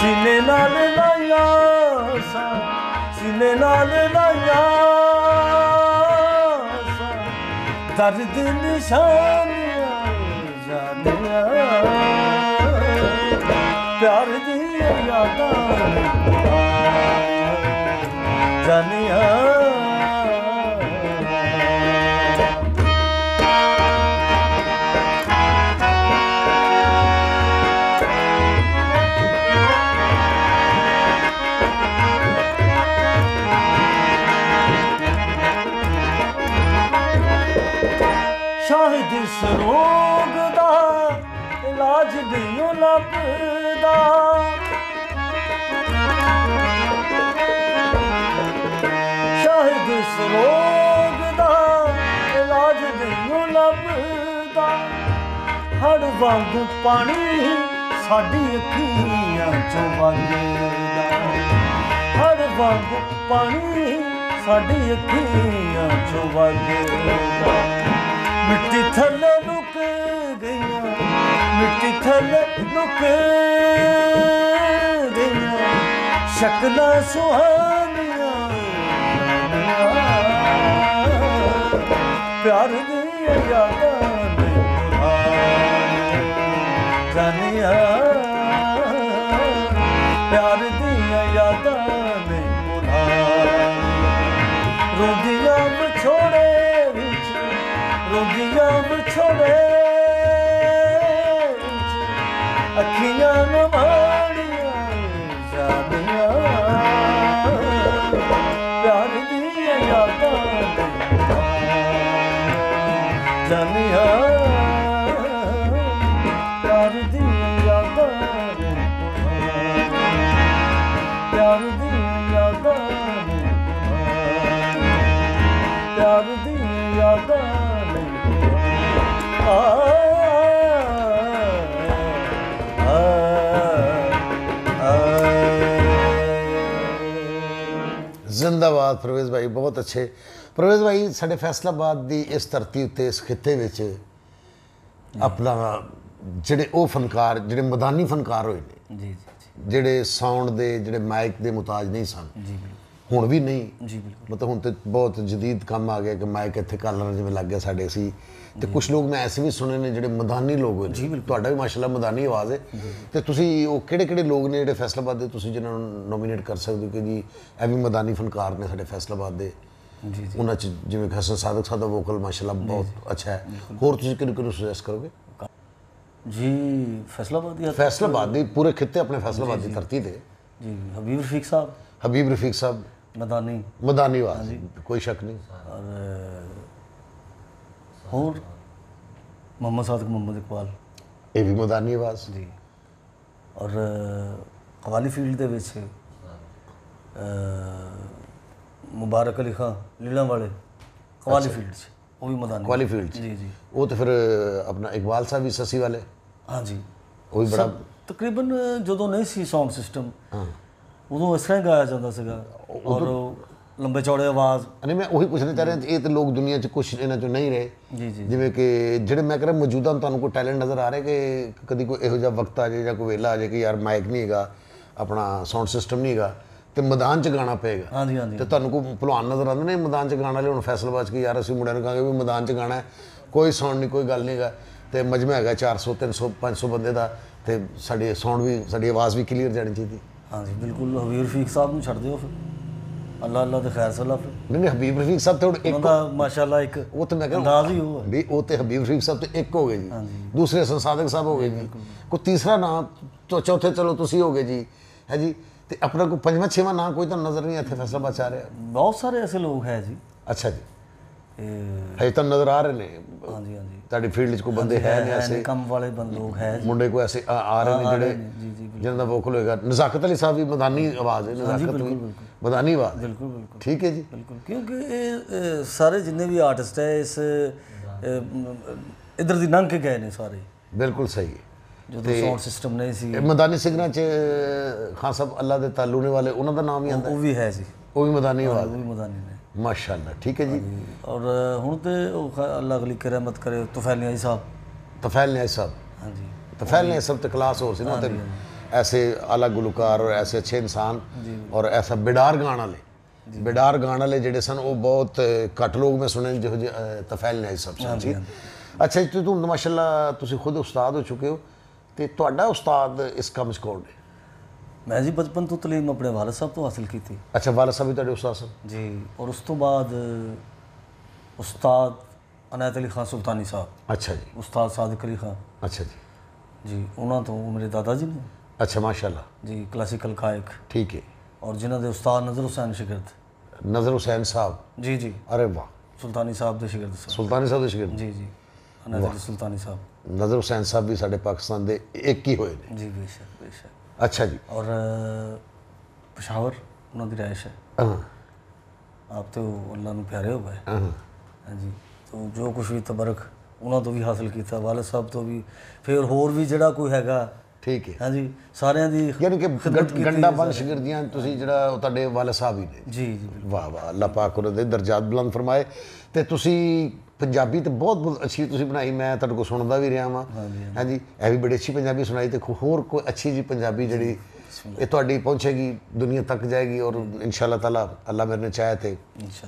ਸੀਨੇ ਨਾਲ ਲਾਇਆ ਸਾ, ਸੀਨੇ ਨਾਲ ਲਾਇਆ ਸਾ। ਦਰਦ ਨਿਸ਼ਾਨੀਆਂ ਜਾਣਿਆ ਪਿਆਰ ਦੀ ਯਾਦਾਂ ਜਾਣਿਆ। ਸ਼ਾਹਿਦ ਇਸ ਦਾ ਇਲਾਜ ਨਹੀਂ ਲੱਭਦਾ ਇਸ ਰੋਗ ਦਾ ਇਲਾਜ ਨਹੀਂ ਲੱਭਦਾ। ਹੜ ਵਾਂਗ ਪਾਣੀ ਸਾਡੀ ਅੱਖੀਆਂ ਚੋਂ ਵਗਦਾ ਹੜ ਵਾਂਗ ਪਾਣੀ ਸਾਡੀ ਅੱਖੀਆਂ ਚੋਂ ਵਗਦਾ ਮਿੱਟੀ ਥੱਲੇ ਲੁਕ ਗਈਆਂ, ਮਿੱਟੀ ਥੱਲੇ ਲੁਕ ਗਈਆਂ। ਸ਼ਕਲਾਂ ਸੁਹਾਨੀਆਂ ਪਿਆਰ ਦੀਆਂ ਯਾਦਾਂ ਨੇ ਪੁਰਾਣੀਆਂ ਜਾਨੀਆਂ ਪਿਆਰ ਦੀਆਂ ਯਾਦਾਂ ਨੇ ਪੁਰਾਣੀਆਂ ਰੋਂਦੀਆਂ ਵਿਛੋੜੇ ਵਿੱਚ ਰੋਂਦੀਆਂ ਵਿਛੋੜੇ ਅੱਖੀਆਂ ਨੂੰ ਜ਼ਿੰਦਾਬਾਦ ਪ੍ਰਵੇਸ਼ ਭਾਈ ਬਹੁਤ ਅੱਛੇ। ਪ੍ਰਵੇਸ਼ ਭਾਈ ਸਾਡੇ ਫੈਸਲਾਬਾਦ ਦੀ ਇਸ ਧਰਤੀ ਉੱਤੇ ਇਸ ਖਿੱਤੇ ਵਿੱਚ ਆਪਣਾ ਜਿਹੜੇ ਉਹ ਫਨਕਾਰ ਜਿਹੜੇ ਮੈਦਾਨੀ ਫਨਕਾਰ ਹੋਏ ਨੇ ਜੀ ਜੀ ਜਿਹੜੇ ਸਾਊਂਡ ਦੇ ਜਿਹੜੇ ਮਾਈਕ ਦੇ ਮੁਤਾਜ ਨਹੀਂ ਸਨ। ਜੀ ਹੁਣ ਵੀ ਨਹੀਂ। ਜੀ ਬਿਲਕੁਲ। ਮਤਲਬ ਹੁਣ ਤੇ ਬਹੁਤ ਜਦੀਦ ਕੰਮ ਆ ਗਿਆ ਕਿ ਮਾਈਕ ਇੱਥੇ ਕਾਲਰ ਜਿਵੇਂ ਲੱਗ ਗਿਆ ਸਾਡੇ ਸੀ ਤੇ ਕੁਝ ਲੋਕ ਮੈਂ ਐਸੇ ਵੀ ਸੁਣੇ ਨੇ ਜਿਹੜੇ ਮੈਦਾਨੀ ਲੋਕ ਹੋਏ ਨੇ। ਤੁਹਾਡਾ ਵੀ ਮਾਸ਼ਾਅੱਲਾ ਮੈਦਾਨੀ ਆਵਾਜ਼ ਹੈ। ਤੇ ਤੁਸੀਂ ਉਹ ਕਿਹੜੇ ਕਿਹੜੇ ਲੋਕ ਨੇ ਜਿਹੜੇ ਫੈਸਲਾਬਾਦ ਦੇ ਤੁਸੀਂ ਜਿਨ੍ਹਾਂ ਨੂੰ ਨੋਮੀਨੇਟ ਕਰ ਸਕਦੇ ਹੋ ਕਿ ਜੀ ਇਹ ਵੀ ਮੈਦਾਨੀ ਫਨਕਾਰ ਨੇ ਸਾਡੇ ਫੈਸਲਾਬਾਦ ਦੇ? ਜੀ ਜੀ। ਉਹਨਾਂ ਚ ਜਿਵੇਂ ਹਸਨ ਸਾਦਕ ਸਾਹਿਬ ਦਾ ਵੋਕਲ ਮਾਸ਼ਾਅੱਲਾ ਬਹੁਤ ਅੱਛਾ ਹੈ। ਹੋਰ ਤੁਸੀਂ ਕਿਹਨੂੰ ਕਿਹਨੂੰ ਸੁਜੈਸਟ ਕਰੋਗੇ? ਜੀ ਫੈਸਲਾਬਾਦ ਦੀ ਫੈਸਲਾਬਾਦ ਦੀ ਪੂਰੇ ਖਿੱਤੇ ਆਪਣੇ ਫੈਸਲਾਬਾਦ ਦੀ ਧਰਤੀ ਤੇ। ਜੀ ਹਬੀਬ ਰਫੀਕ ਸਾਹਿਬ। ਹਬੀਬ ਰਫੀਕ ਸਾਹਿਬ। ਮਦਾਨੀ। ਮੈਦਾਨੀ ਆਵਾਜ਼। ਕੋਈ ਸ਼ੱਕ ਨਹੀਂ। ਔਰ ਹੋਰ? ਮੁਹੰਮਦ ਸਾਦਕ ਮੁਹੰਮਦ ਇਕਬਾਲ। ਇਹ ਵੀ ਮੈਦਾਨੀ ਆਵਾਜ਼। ਜੀ। ਔਰ ਕਵਾਲੀ ਫੀਲਡ ਦੇ ਵਿੱਚ ਅ, ਮੁਬਾਰਕ ਅਲੀ ਖਾਨ ਲੀਲਾਂ ਵਾਲੇ ਕਵਾਲੀ ਫੀਲਡ 'ਚ ਉਹ ਵੀ ਮਦਾਨੀ। ਕੁਆਲੀ ਫੀਲਡ ਜੀ ਜੀ। ਉਹ ਤੇ ਫਿਰ ਆਪਣਾ ਇਕਬਾਲ ਸਾਹਿਬ ਵੀ ਸਸੀ ਵਾਲੇ? ਹਾਂਜੀ ਉਹ ਵੀ ਬੜਾ ਤਕਰੀਬਨ ਜਦੋਂ ਨਹੀਂ ਸੀ ਸਾਊਂਡ ਸਿਸਟਮ ਉਦੋਂ ਇਸ ਤਰ੍ਹਾਂ ਹੀ ਗਾਇਆ ਜਾਂਦਾ ਸੀਗਾ। ਔਰ ਲੰਬੇ ਚੌੜੇ ਆਵਾਜ਼। ਨਹੀਂ ਮੈਂ ਉਹੀ ਪੁੱਛਣਾ ਚਾਹ ਰਿਹਾ ਇਹ ਤੇ ਲੋਕ ਦੁਨੀਆ 'ਚ ਕੁਝ ਇਹਨਾਂ 'ਚੋਂ ਨਹੀਂ ਰਹੇ। ਜੀ ਜੀ। ਜਿਵੇਂ ਕਿ ਜਿਹੜੇ ਮੈਂ ਕਹ ਰਿਹਾ ਮੌਜੂਦਾ ਤੁਹਾਨੂੰ ਕੋਈ ਟੈਲੈਂਟ ਨਜ਼ਰ ਆ ਰਿਹਾ ਕਿ ਕਦੀ ਕੋਈ ਇਹੋ ਜਿਹਾ ਵਕਤ ਆ ਜਾਏ ਜਾਂ ਕੋਈ ਵੇਲਾ ਆ ਜਾਏ ਕਿ ਯਾਰ ਮਾਈਕ ਨਹੀਂ ਹੈਗਾ ਆਪਣਾ ਸਾਊਂਡ ਸਿਸਟਮ ਨਹੀਂ ਹੈਗਾ ਤੇ ਮੈਦਾਨ 'ਚ ਗਾਣਾ ਪਏਗਾ। ਹਾਂਜੀ ਹਾਂਜੀ। ਤੇ ਤੁਹਾਨੂੰ ਕੋਈ ਭਲਵਾਨ ਨਜ਼ਰ ਆਉਂਦੇ ਨੇ ਮੈਦਾਨ 'ਚ ਗਾਣਾ ਵਾਲੇ ਹੁਣ ਫੈਸਲਾ ਬਾਜ ਕੇ ਯਾਰ ਅਸੀਂ ਮੁੰਡਿਆਂ ਨੂੰ ਕਹਾਂਗੇ ਵੀ ਮੈਦਾਨ 'ਚ ਗਾਣਾ ਹੈ ਕੋਈ ਸਾਊਂਡ ਨਹੀਂ ਕੋਈ ਗੱਲ ਨਹੀਂ ਹੈਗਾ। ਤੇ ਮਜਮਾ ਹੈਗਾ 400 300 500 ਬੰਦੇ ਦਾ ਤੇ ਸਾਡੀ ਸਾਊਂਡ ਵੀ ਸਾਡੀ ਆਵਾਜ਼ ਵੀ ਕਲੀਅਰ ਜਾਣੀ ਚਾਹੀਦੀ। ਹਾਂਜੀ ਬਿਲਕੁਲ। ਹਬੀਬ ਰਫੀਕ ਸਾਹਿਬ ਨੂੰ ਛੱਡ ਦਿਓ ਫਿਰ। ਅੱਲਾ ਅੱਲਾ ਤੇ ਖੈਰ ਸਲਾ ਫਿਰ। ਨਹੀਂ ਨਹੀਂ ਹਬੀਬ ਰਫੀਕ ਸਾਹਿਬ ਤੇ ਹੁਣ ਇੱਕ ਉਹਨਾਂ ਦਾ ਮਾਸ਼ਾਅੱਲਾ ਇੱਕ ਉਹ ਤੇ ਮੈਂ ਕਹਿੰਦਾ ਅੰਦਾਜ਼ ਹੀ ਉਹ ਵੀ ਉਹ ਤੇ ਹਬੀਬ ਰਫੀਕ ਸਾਹਿਬ ਤੇ ਇੱਕ ਹੋ ਗਏ ਜੀ। ਦੂਸਰੇ ਸੰਸਾਦਕ ਸਾਹਿਬ ਹੋ ਗਏ ਜੀ। ਕੋਈ ਤੀਸਰਾ ਨਾਮ ਚੌ- ਚੌਥੇ ਚਲੋ ਤੁਸੀਂ ਹੋ ਗਏ ਜੀ। ਹੈ ਜੀ? ਤੇ ਆਪਣਾ ਕੋਈ ਪੰਜਵਾਂ ਛੇਵਾਂ ਨਾਮ ਕੋਈ ਤਾਂ ਨਜ਼ਰ ਨਹੀਂ ਇੱਥੇ ਫੈਸਲਾਬਾਦ ਚ ਆ ਰਿਹਾ। ਬਹੁਤ ਸਾਰੇ ਐਸੇ ਲੋਕ ਹੈ ਜੀ। ਅੱਛਾ ਜੀ। ਹਜੇ ਤਾਂ ਨਜ਼ਰ ਆ ਰਹੇ ਨੇ। ਹਾਂਜੀ ਹਾਂਜੀ। ਤੁਹਾਡੀ ਫੀਲਡ 'ਚ ਕੋਈ ਬੰਦੇ ਹੈ ਨੇ ਹੈ ਐਸੇ। ਕੰਮ ਵਾਲੇ ਬੰਦ ਲੋਕ ਹੈ ਜੀ। ਮੁੰਡੇ ਕੋਈ ਐਸੇ ਆ ਰਹੇ ਨੇ ਜਿਹੜੇ ਜੀ ਜੀ ਜਿਹਨਾਂ ਦਾ ਵੋਕਲ ਹੋਏਗਾ। ਨਜ਼ਾਕਤ ਅਲੀ ਸਾਹਿਬ ਵੀ ਮਦਾਨੀ ਆਵਾਜ਼ ਹੈ ਨਜ਼ਾਕਤ ਵੀ। ਬਦਾਨੀ ਬਾਤ ਬਿਲਕੁਲ ਬਿਲਕੁਲ। ਠੀਕ ਹੈ ਜੀ। ਬਿਲਕੁਲ ਕਿਉਂਕਿ ਇਹ ਸਾਰੇ ਜਿੰਨੇ ਵੀ ਆਰਟਿਸਟ ਹੈ ਇਸ ਇਧਰ ਦੀ ਲੰਘ ਕੇ ਗਏ ਨੇ ਸਾਰੇ। ਬਿਲਕੁਲ ਸਹੀ ਹੈ। ਜਦੋਂ ਸਾਊਂਡ ਸਿਸਟਮ ਨਹੀਂ ਸੀ। ਮਦਾਨੀ ਸਿੰਘਾਂ ਚ ਖਾਨ ਸਭ ਅੱਲਾ ਦੇ ਤਾਲੂਨੇ ਵਾਲੇ ਉਹਨਾਂ ਦਾ ਨਾਮ ਹੀ ਆਂਦਾ ਉਹ ਵੀ ਹੈ ਜੀ। ਉਹ ਵੀ ਮਦਾਨੀ ਵਾਲੇ। ਉਹ ਵੀ ਮਦਾਨੀ ਨੇ। ਮਾਸ਼ਾਅੱਲਾ ਠੀਕ ਹੈ ਜੀ। ਔਰ ਹੁਣ ਤੇ ਉਹ ਅੱਲਾ ਅਗਲੀ ਰਹਿਮਤ ਕਰੇ ਤਫੈਲ ਨਿਆਈ ਸਾਹਿਬ। ਤਫੈਲ ਨਿਆਈ ਸਾਹਿਬ। ਹਾਂਜੀ। ਤਫੈਲ ਨਿਆਈ ਸਾਹਿਬ ਤੇ ਕਲਾਸ ਹੋਰ ਸੀ ਨਾ ਤੇ ऐसे अलग गुलकार और ऐसे अच्छे इंसान और ऐसा बिडार गाण वाले बिडार गाण वाले ਜਿਹੜੇ ਸਨ ਉਹ ਬਹੁਤ ਘੱਟ ਲੋਕ ਮੈਂ ਸੁਣੇ ਜਿਹੋ ਜਿਹੇ ਅ, ਤਫੈਲ ਨੇ ਸਭ ਸਨ ਜੀ ਅੱਛਾ ਜੀ ਤੁਸੀਂ ਮਾਸ਼ਾਅੱਲਾ ਤੁਸੀਂ ਖੁਦ ਉਸਤਾਦ ਹੋ ਚੁੱਕੇ ਹੋ ਤੇ ਤੁਹਾਡਾ ਉਸਤਾਦ ਇਸ ਕੰਮ 'ਚ ਕੌਣ ਹੈ ਮੈਂ ਜੀ ਬਚਪਨ ਤੋਂ ਤਾਲੀਮ ਆਪਣੇ ਵਾਲਦ ਸਾਹਿਬ ਤੋਂ ਹਾਸਲ ਕੀਤੀ ਅੱਛਾ ਵਾਲਾ ਸਾਹਿਬ ਵੀ ਤੁਹਾਡੇ ਉਸਤਾਦ ਸਨ ਜੀ ਔਰ ਉਸ ਤੋਂ ਬਾਅਦ ਉਸਤਾਦ ਅਨਾਇਤ ਅਲੀ ਖਾਨ ਸੁਲਤਾਨੀ ਸਾਹਿਬ ਅੱਛਾ ਜੀ ਉਸਤਾਦ ਸਾਦਿਕ ਅਲੀ ਖਾਨ ਅੱਛਾ ਜੀ ਜੀ ਉਹਨਾਂ ਤੋਂ ਮੇਰੇ ਦਾਦਾ ਜੀ ਨੇ ਅੱਛਾ ਮਾਸ਼ਾਅੱਲਾ। ਜੀ ਕਲਾਸੀਕਲ ਗਾਇਕ। ਠੀਕ ਹੈ। ਔਰ ਜਿਨ੍ਹਾਂ ਦੇ ਉਸਤਾਦ ਨਜ਼ਰ ਹੁਸੈਨ ਸ਼ਿਗਰਦ। ਨਜ਼ਰ ਹੁਸੈਨ ਸਾਹਿਬ? ਜੀ ਜੀ। ਅਰੇ ਵਾਹ। ਸੁਲਤਾਨੀ ਸਾਹਿਬ ਦੇ ਸ਼ਿਗਰਦ ਸਨ ਸੁਲਤਾਨੀ ਸਾਹਿਬ ਦੇ ਸ਼ਾਗਿਰਦ? ਜੀ ਜੀ। ਅਲੀ ਸੁਲਤਾਨੀ ਸਾਹਿਬ। ਨਜ਼ਰ ਹੁਸੈਨ ਸਾਹਿਬ ਵੀ ਸਾਡੇ ਪਾਕਿਸਤਾਨ ਦੇ ਇੱਕ ਹੀ ਹੋਏ ਨੇ। ਜੀ ਬੇਸ਼ੱਕ ਬੇਸ਼ੱਕ। ਅੱਛਾ ਜੀ। ਔਰ ਅ, ਪਸ਼ਾਵਰ ਉਹਨਾਂ ਦੀ ਰਿਹਾਇਸ਼ ਹੈ। ਹਾਂ। ਆਪ ਤੇ ਅੱਲਾ ਨੂੰ ਪਿਆਰੇ ਹੋ ਗਏ। ਹਾਂ। ਹਾਂਜੀ। ਤੋਂ ਜੋ ਕੁਝ ਵੀ ਤਬਰਕ ਉਹਨਾਂ ਤੋਂ ਵੀ ਹਾਸਲ ਕੀਤਾ। ਵਾਲਦ ਸਾਹਿਬ ਤੋਂ ਵੀ ਫਿਰ ਹੋਰ ਵੀ ਜਿਹੜਾ ਕੋਈ ਹੈਗਾ ਠੀਕ ਹੈ। ਹਾਂਜੀ ਸਾਰਿਆਂ ਦੀ ਯਾਨੀ ਕਿ ਗੰਡਾ ਬੰਦ ਸ਼ਗਿਰਦੀਆਂ ਤੁਸੀਂ ਜਿਹੜਾ ਉਹ ਤੁਹਾਡੇ ਵਾਲਾ ਸਾਹਿਬ ਹੀ ਨੇ। ਜੀ ਜੀ। ਵਾਹ ਵਾਹ ਅੱਲਾਹ ਪਾਕ ਉਹਨਾਂ ਦੇ ਦਰਜਾਤ ਬੁਲੰਦ ਫਰਮਾਏ। ਤੇ ਤੁਸੀਂ ਪੰਜਾਬੀ ਤੇ ਬਹੁਤ ਬਹੁਤ ਅੱਛੀ ਤੁਸੀਂ ਬਣਾਈ ਮੈਂ ਤੁਹਾਡੇ ਕੋਲ ਸੁਣਦਾ ਵੀ ਰਿਹਾ ਵਾਂ। ਹਾਂਜੀ ਇਹ ਵੀ ਬੜੀ ਅੱਛੀ ਪੰਜਾਬੀ ਸੁਣਾਈ ਤੇ ਹੋਰ ਕੋਈ ਅੱਛੀ ਜੀ ਪੰਜਾਬੀ ਜਿਹੜੀ ਇਹ ਤੁਹਾਡੀ ਪਹੁੰਚੇਗੀ ਦੁਨੀਆ ਤੱਕ ਜਾਏਗੀ ਔਰ ਇਨਸ਼ਾਅੱਲਾ ਤਾਲਾ ਅੱਲਾ ਮੇਰੇ ਨੇ ਚਾਹਿਆ ਤੇ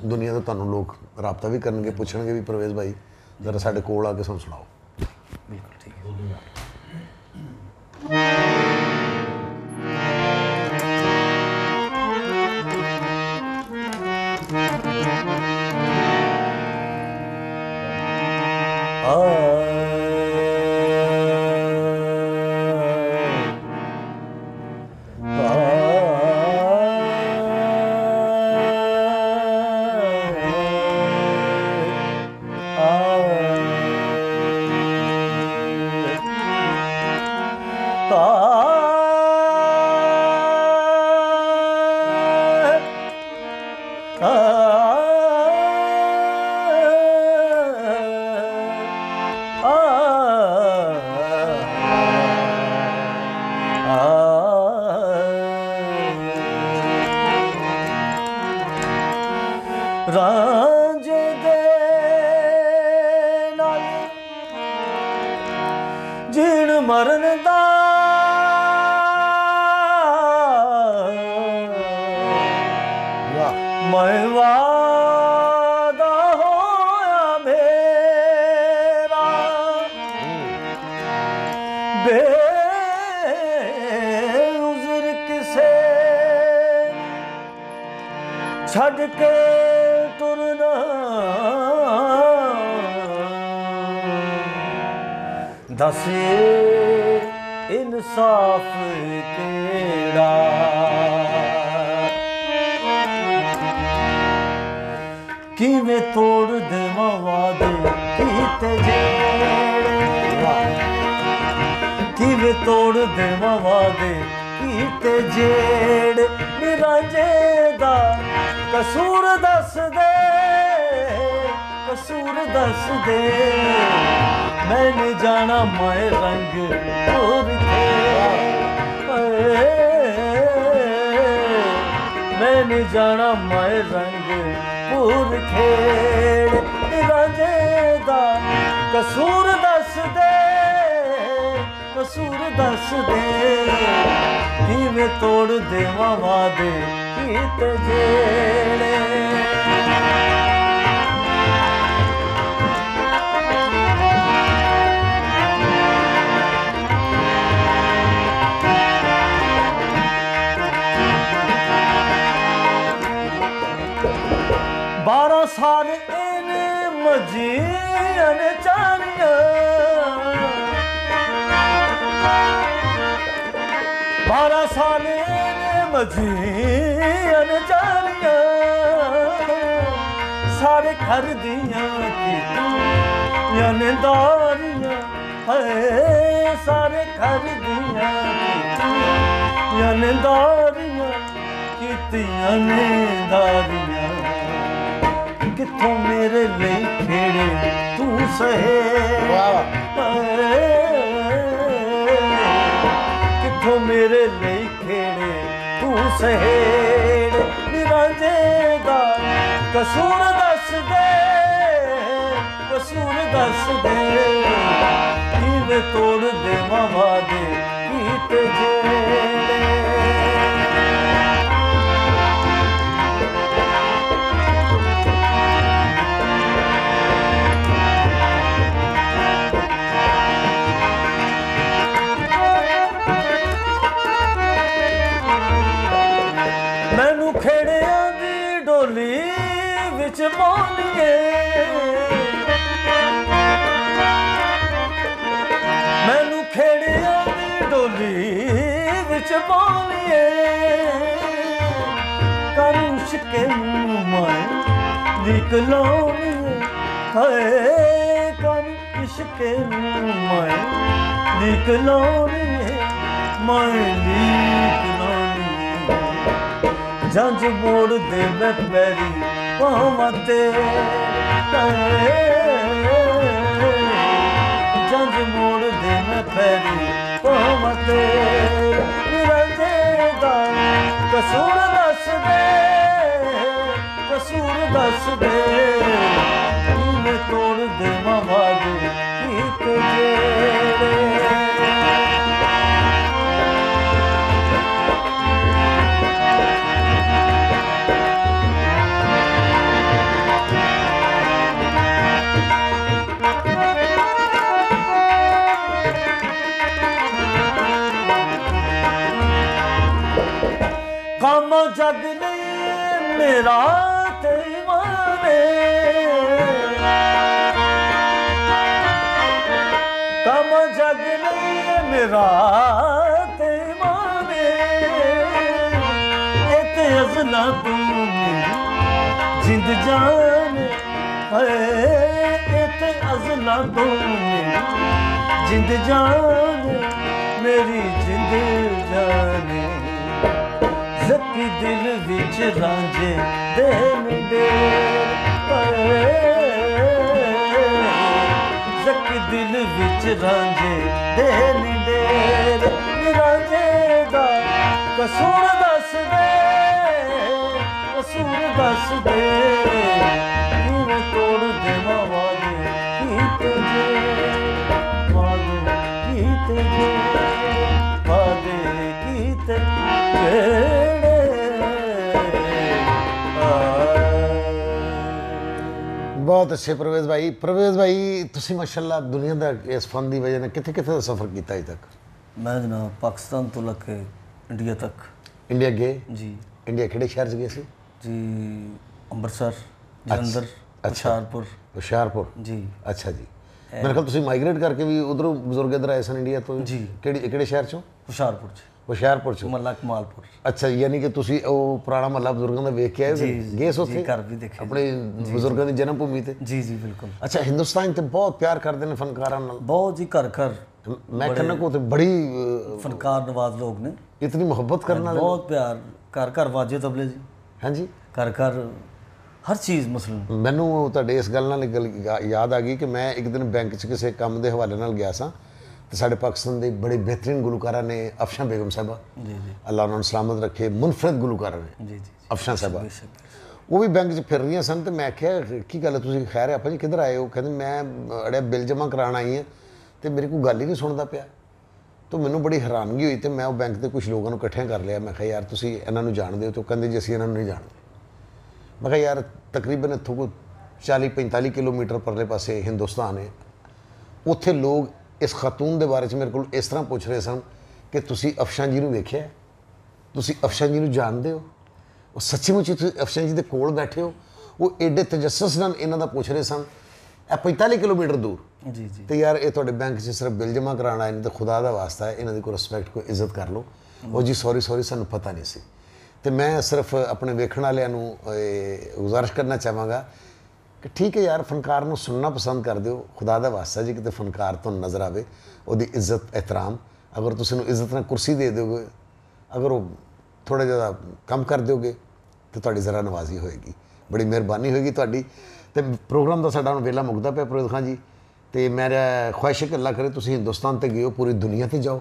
ਦੁਨੀਆ ਤੋਂ ਤੁਹਾਨੂੰ ਲੋਕ ਰਾਬਤਾ ਵੀ ਕਰਨਗੇ ਪੁੱਛਣਗੇ ਵੀ ਪਰਵੇਜ਼ ਭਾਈ ਜ਼ਰਾ ਸਾਡੇ ਕੋਲ ਆ ਕੇ ਸਾਨੂੰ ਸੁਣਾਓ ਬਿਲਕੁਲ ਠੀਕ ਹੈ ਰਾਂਝੇ ਮੈਂ ਵਾਦਾ ਹੋਇਆ ਮੇਰਾ। ਬੇ ਉਜ਼ਰ ਕਿਸੇ ਛੱਡ ਕੇ ਤੁਰਨਾ। ਦੱਸ ਇਨਸਾਫ ਕਿਹੜਾ? ਕਿਵੇਂ ਤੋੜ ਦੇਵਾਂ ਵਾਦੇ ਕੀਤੇ ਜਿਹੜੇ ਕਿਵੇਂ ਤੋੜ ਦੇਵਾਂ ਵਾਦੇ ਕੀਤੇ ਜਿਹੜੇ ਨਿਰਾਂਜੇ ਦਾ ਕਸੂਰ ਦੱਸ ਦੇ। ਕਸੂਰ ਦੱਸ ਦੇ। ਮੈਨੇ ਜਾਣਾ ਮੈਂ ਰੰਗ ਹੋਰ ਮੈਨੇ ਜਾਣਾ ਮੈਂ ਰੰਗ ਪੂਰ ਖੇੜ ਰਾਜੇ ਦਾ ਕਸੂਰ ਦੱਸ ਦੇ, ਕਸੂਰ ਦੱਸ ਦੇ। ਕਿਵੇਂ ਤੋੜ ਦੇਵਾਂ ਵਾਦੇ ਕੀਤੇ ਜਿਹੜੇ ਨੇ ਚਾਰੀਆਂ ਸਾਰੇ ਘਰ ਦੀਆਂ ਕੀਤੀਆਂ ਨਿੰਦਾਰੀਆਂ ਹਾਏ ਸਾਰੇ ਘਰ ਦੀਆਂ ਕੀਤੀਆਂ ਨਿੰਦਾਰੀਆਂ ਕੀਤੀਆਂ ਨਿੰਦਾਰੀਆਂ ਕਿੱਥੋਂ ਮੇਰੇ ਲਈ ਖੇੜੇ ਤੂੰ ਸਹੇ? ਵਾਹ। ਵਾਹ ਕਿੱਥੋਂ ਮੇਰੇ ਲਈ ਸਹੇੜ ਨਿਰਾਂਜੇ ਕਸੂਰ ਦੱਸ ਦੇ ਕਸੂਰ ਦੱਸ ਦੇ। ਕਿਵੇਂ ਤੋੜ ਦੇਵਾਂ ਵਾਦੇ ਕੀਤੇ ਵਿੱਚ ਪਾਉਣਗੇ ਮੈਨੂੰ ਖੇੜਿਆਂ ਦੀ ਢੋਲੀ ਵਿੱਚ ਪਾਉਣਗੇ ਕਰੂ ਸ਼ਕੇ ਮੈਂ ਲਿਖ ਲਾਉਣਗੇ ਹਾਏ, ਕਰੂ ਇਸ਼ਕੇ ਮੈਂ ਲਿਖ ਲਾਉਣਗੇ ਮੈਂ ਲਿਖ ਲਾਉਣਗੇ ਜੰਜ ਮੋੜ ਦੇ ਮੈਂ ਪੈਰੀ ਪਾਵਾਂ ਤੇ ਜੰਜ ਮੋੜ ਦੇ ਮੈਂ ਪੈਰੀ ਪਾਵਾਂ ਤੇ ਦਾ ਕਸੂਰ ਦੱਸ ਦੇ ਕਸੂਰ ਦੱਸ ਦੇ ਮੈਂ ਤੋੜ ਦੇ ਵਾਦੇ ਕੀਤ ਜਿਹੜੇ। ਰਾਤ ਮੇਰਾ ਤੇ ਮਾਨੇ ਕੰਮ ਜਗ ਨੇ ਮੇਰਾ ਤੇ ਮਾਨੇ ਅਜ਼ਲਾ ਤੂੰ ਜਿੰਦ ਜਾਨ ਹੈ ਇਤੇ ਅਜ਼ਲਾ ਤੂੰ ਜਿੰਦ ਜਾਨ ਮੇਰੀ ਜਿੰਦ ਜਾਨ ਦਿਲ ਵਿੱਚ ਰਾਂਝੇ ਦੇ ਮੁੰਡੇ। ਜ਼ਕੀ ਦਿਲ ਵਿੱਚ ਰਾਂਝੇ ਦੇ ਮੁੰਡੇ। ਰਾਂਝੇ ਦਾ ਕਸੂਰ ਦੱਸ ਦੇ ਕਸੂਰ ਦੱਸ ਦੇ ਕਿਵੇਂ ਤੋੜ ਦੇਵਾਂ ਵਾਦੇ ਕੀਤੇ ਜੇ? ਵਾਦੇ ਕੀਤੇ ਜੇ? ਵਾਦੇ ਕੀਤੇ ਜਿਹੜੇ ਬਹੁਤ ਅੱਛੇ ਪ੍ਰਵੇਸ਼ ਭਾਈ। ਪ੍ਰਵੇਸ਼ ਭਾਈ ਤੁਸੀਂ ਮਾਸ਼ਾਅੱਲਾ ਦੁਨੀਆ ਦਾ ਇਸ ਫਨ ਦੀ ਵਜ੍ਹਾ ਨਾਲ ਕਿੱਥੇ ਕਿੱਥੇ ਦਾ ਸਫ਼ਰ ਕੀਤਾ ਅਜੇ ਤੱਕ? ਮੈਂ ਜਨਾਬ ਪਾਕਿਸਤਾਨ ਤੋਂ ਲੈ ਕੇ ਇੰਡੀਆ ਤੱਕ। ਇੰਡੀਆ ਗਏ ਜੀ। ਇੰਡੀਆ ਕਿਹੜੇ ਸ਼ਹਿਰ 'ਚ ਗਏ ਸੀ? ਜੀ ਅੰਮ੍ਰਿਤਸਰ ਜਲੰਧਰ ਹੁਸ਼ਿਆਰਪੁਰ। ਹੁਸ਼ਿਆਰਪੁਰ? ਜੀ। ਅੱਛਾ ਜੀ। ਮੇਰੇ ਖਿਆਲ ਤੁਸੀਂ ਮਾਈਗ੍ਰੇਟ ਕਰਕੇ ਵੀ ਉਧਰੋਂ ਬਜ਼ੁਰਗ ਇੱਧਰ ਆਏ ਸਨ ਇੰਡੀਆ ਤੋਂ। ਜੀ। ਕਿਹੜੀ ਕਿਹੜੇ ਸ਼ਹਿਰ ਚੋਂ? ਹੁਸ਼ਿਆਰਪੁਰ ਚ। ਹੁਸ਼ਿਆਰਪੁਰ ਚੋਂ। ਮੱਲਾ ਕਮਾਲਪੁਰ ਅੱਛਾ ਯਾਨੀ ਕਿ ਤੁਸੀਂ ਉਹ ਪੁਰਾਣਾ ਮਹੱਲਾ ਬਜ਼ੁਰਗਾਂ ਦਾ ਵੇਖ ਕੇ ਆਏ ਗਏ ਸੀ ਉੱਥੇ? ਘਰ ਵੀ ਦੇਖੇ। ਆਪਣੇ ਬਜ਼ੁਰਗਾਂ ਦੀ ਜਨਮ ਭੂਮੀ ਤੇ? ਜੀ ਜੀ ਬਿਲਕੁਲ। ਅੱਛਾ ਹਿੰਦੁਸਤਾਨ ਤੇ ਬਹੁਤ ਪਿਆਰ ਕਰਦੇ ਨੇ ਫਨਕਾਰਾਂ ਨਾਲ। ਬਹੁਤ ਜੀ ਘਰ ਘਰ। ਮੈਂ ਕਹਿੰਦਾ ਕੋ ਤੇ ਬੜੀ ਫਨਕਾਰ ਨਵਾਜ਼ ਲੋਕ ਨੇ। ਇਤਨੀ ਮੁਹੱਬਤ ਕਰਨ ਵਾਲੇ ਬਹੁਤ ਪਿਆਰ। ਘਰ ਘਰ ਵਾਜੇ ਤਬਲੇ ਜੀ। ਹਾਂਜੀ। ਘਰ ਘਰ ਹਰ ਚੀਜ਼ ਮੁਸਲਮ ਮੈਨੂੰ ਤੁਹਾਡੇ ਇਸ ਗੱਲ ਨਾਲ ਯਾਦ ਆ ਗਈ ਕਿ ਮੈਂ ਇੱਕ ਦਿਨ ਬੈਂਕ 'ਚ ਕਿਸੇ ਕੰਮ ਦੇ ਹਵਾਲੇ ਨਾਲ ਗਿਆ ਸਾਂ ਤੇ ਸਾਡੇ ਪਾਕਿਸਤਾਨ ਦੇ ਬੜੇ ਬਿਹਤਰੀਨ ਗੁਲਕਾਰਾ ਨੇ ਅਫਸ਼ਾਂ ਬੇਗਮ ਸਾਹਿਬਾ ਜੀ ਜੀ। ਅੱਲਾਹ ਉਹਨਾਂ ਨੂੰ ਸਲਾਮਤ ਰੱਖੇ ਮੁਨਫਰਦ ਗੁਲਕਾਰਾ ਨੇ ਜੀ ਜੀ ਅਫਸ਼ਾਂ ਸਾਹਿਬਾ। ਉਹ ਵੀ ਬੈਂਕ 'ਚ ਫਿਰ ਰਹੀਆਂ ਸਨ ਤੇ ਮੈਂ ਕਿਹਾ ਕੀ ਗੱਲ ਹੈ ਤੁਸੀਂ ਖੈਰ ਹੈ ਆਪਾਂ ਜੀ ਕਿੱਧਰ ਆਏ ਹੋ? ਕਹਿੰਦੇ ਮੈਂ ਅੜਿਆ ਬਿੱਲ ਜਮ੍ਹਾਂ ਕਰਾਉਣ ਆਈ ਹਾਂ ਤੇ ਮੇਰੀ ਕੋਈ ਗੱਲ ਹੀ ਨਹੀਂ ਸੁਣਦਾ ਪਿਆ। ਤਾਂ ਮੈਨੂੰ ਬੜੀ ਹੈਰਾਨਗੀ ਹੋਈ ਤੇ ਮੈਂ ਉਹ ਬੈਂਕ ਦੇ ਕੁਝ ਲੋਕਾਂ ਨੂੰ ਇਕੱਠਿਆਂ ਕਰ ਲਿਆ। ਮੈਂ ਕਿਹਾ ਯਾਰ ਤੁਸੀਂ ਇਹਨਾਂ ਨੂੰ ਜਾਣਦੇ ਹੋ ਤੇ ਕਹਿੰਦੇ ਜੀ ਅਸੀਂ ਇਹਨਾਂ ਨੂੰ ਨਹੀਂ ਜਾਣਦੇ। ਮੈਂ ਕਿਹਾ ਯਾਰ ਤਕਰੀਬਨ ਇੱਥੋਂ ਕੋਈ 40 45 ਕਿਲੋਮੀਟਰ ਪਰਲੇ ਪਾਸੇ ਹਿੰਦੁਸਤਾਨ ਹੈ। ਉੱਥੇ ਲੋਕ ਇਸ ਖਾਤੂਨ ਦੇ ਬਾਰੇ 'ਚ ਮੇਰੇ ਕੋਲ ਇਸ ਤਰ੍ਹਾਂ ਪੁੱਛ ਰਹੇ ਸਨ ਕਿ ਤੁਸੀਂ ਅਫਸ਼ਾਂ ਜੀ ਨੂੰ ਵੇਖਿਆ? ਤੁਸੀਂ ਅਫਸ਼ਾਂ ਜੀ ਨੂੰ ਜਾਣਦੇ ਹੋ? ਉਹ ਸੱਚੀ ਮੁੱਚੀ ਤੁਸੀਂ ਅਫਸ਼ਾਂ ਜੀ ਦੇ ਕੋਲ ਬੈਠੇ ਹੋ? ਉਹ ਐਡੇ ਤਜੱਸਸ ਨਾਲ ਇਹਨਾਂ ਦਾ ਪੁੱਛ ਰਹੇ ਸਨ ਇਹ 45 ਕਿਲੋਮੀਟਰ ਦੂਰ। ਜੀ ਜੀ। ਤੇ ਯਾਰ ਇਹ ਤੁਹਾਡੇ ਬੈਂਕ 'ਚ ਸਿਰਫ ਬਿੱਲ ਜਮ੍ਹਾਂ ਕਰਾਉਣ ਆਏ ਨੇ ਤੇ ਖੁਦਾ ਦਾ ਵਾਸਤਾ ਹੈ ਇਹਨਾਂ ਦੀ ਕੋਈ ਰਿਸਪੈਕਟ ਕੋਈ ਇੱਜ਼ਤ ਕਰ ਲਓ। ਉਹ ਜੀ ਸੌਰੀ ਸੌਰੀ ਸਾਨੂੰ ਪਤਾ ਨਹੀਂ ਸੀ। ਤੇ ਮੈਂ ਸਿਰਫ ਆਪਣੇ ਵੇਖਣ ਵਾਲਿਆਂ ਨੂੰ ਇਹ, ਗੁਜ਼ਾਰਿਸ਼ ਕਰਨਾ ਚਾਹਾਂਗਾ ਕਿ ਠੀਕ ਹੈ ਯਾਰ ਫਨਕਾਰ ਨੂੰ ਸੁਣਨਾ ਪਸੰਦ ਕਰਦੇ ਹੋ ਖੁਦਾ ਦਾ ਵਾਸਤਾ ਜੀ ਕਿਤੇ ਫਨਕਾਰ ਤੁਹਾਨੂੰ ਨਜ਼ਰ ਆਵੇ ਉਹਦੀ ਇੱਜ਼ਤ ਇਹਤਰਾਮ ਅਗਰ ਤੁਸੀਂ ਉਹਨੂੰ ਇੱਜ਼ਤ ਨਾਲ ਕੁਰਸੀ ਦੇ ਦਿਓਗੇ ਅਗਰ ਉਹ ਥੋੜਾ ਜਿਹਾ ਕੰਮ ਕਰ ਦਿਓਗੇ ਤੇ ਤੁਹਾਡੀ ਜ਼ਰਾ ਨਵਾਜ਼ੀ ਹੋਏਗੀ। ਬੜੀ ਮਿਹਰਬਾਨੀ ਹੋਏਗੀ ਤੁਹਾਡੀ। ਤੇ ਪ੍ਰੋਗਰਾਮ ਦਾ ਸਾਡਾ ਹੁਣ ਵੇਲਾ ਮੁਕਦਾ ਪਿਆ ਪ੍ਰੋਦ ਖਾਨ ਜੀ। ਤੇ ਮੇਰਾ ਖੁਆਇਸ਼ ਹੈ ਕਿ ਅੱਲਾ ਕਰੇ ਤੁਸੀਂ ਹਿੰਦੁਸਤਾਨ ਤੇ ਗਏ ਹੋ ਪੂਰੀ ਦੁਨੀਆ ਤੇ ਜਾਓ।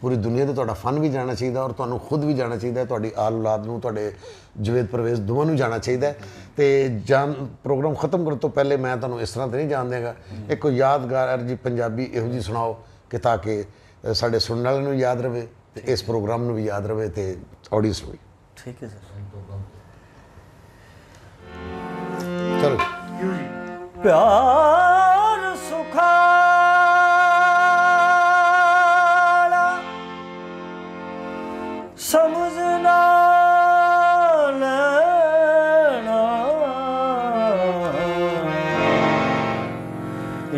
ਪੂਰੀ ਦੁਨੀਆ ਤੇ ਤੁਹਾਡਾ ਫਨ ਵੀ ਜਾਣਾ ਚਾਹੀਦਾ ਔਰ ਤੁਹਾਨੂੰ ਖੁਦ ਵੀ ਜਾਣਾ ਚਾਹੀਦਾ ਹੈ, ਤੁਹਾਡੀ ਆਲ ਔਲਾਦ ਨੂੰ ਤੁਹਾਡੇ ਜਵੇਦ ਪਰਵੇਜ਼ ਦੋਵਾਂ ਨੂੰ ਜਾਣਾ ਚਾਹੀਦਾ। ਤੇ ਜਾਨ ਪ੍ਰੋਗਰਾਮ ਖਤਮ ਕਰਨ ਤੋਂ ਪਹਿਲੇ ਮੈਂ ਤੁਹਾਨੂੰ ਇਸ ਤਰ੍ਹਾਂ ਤੇ ਨਹੀਂ ਜਾਣ ਦੇਗਾ ਇੱਕ ਯਾਦਗਾਰ ਜੀ ਪੰਜਾਬੀ ਇਹੋ ਜੀ ਸੁਣਾਓ ਕਿ ਤਾਂ ਕਿ ਸਾਡੇ ਸੁਣਨ ਵਾਲਿਆਂ ਨੂੰ ਯਾਦ ਰਵੇ ਤੇ ਇਸ ਪ੍ਰੋਗਰਾਮ ਨੂੰ ਵੀ ਯਾਦ ਰਵੇ ਤੇ ਆਡੀਅנס ਨੂੰ ਵੀ। ਠੀਕ ਹੈ ਸਰ। ਚਲੋ। ਪਿਆਰ ਸੁਖਾਲਾ ਸਮਝ ਨਾ ਲੈਣਾ।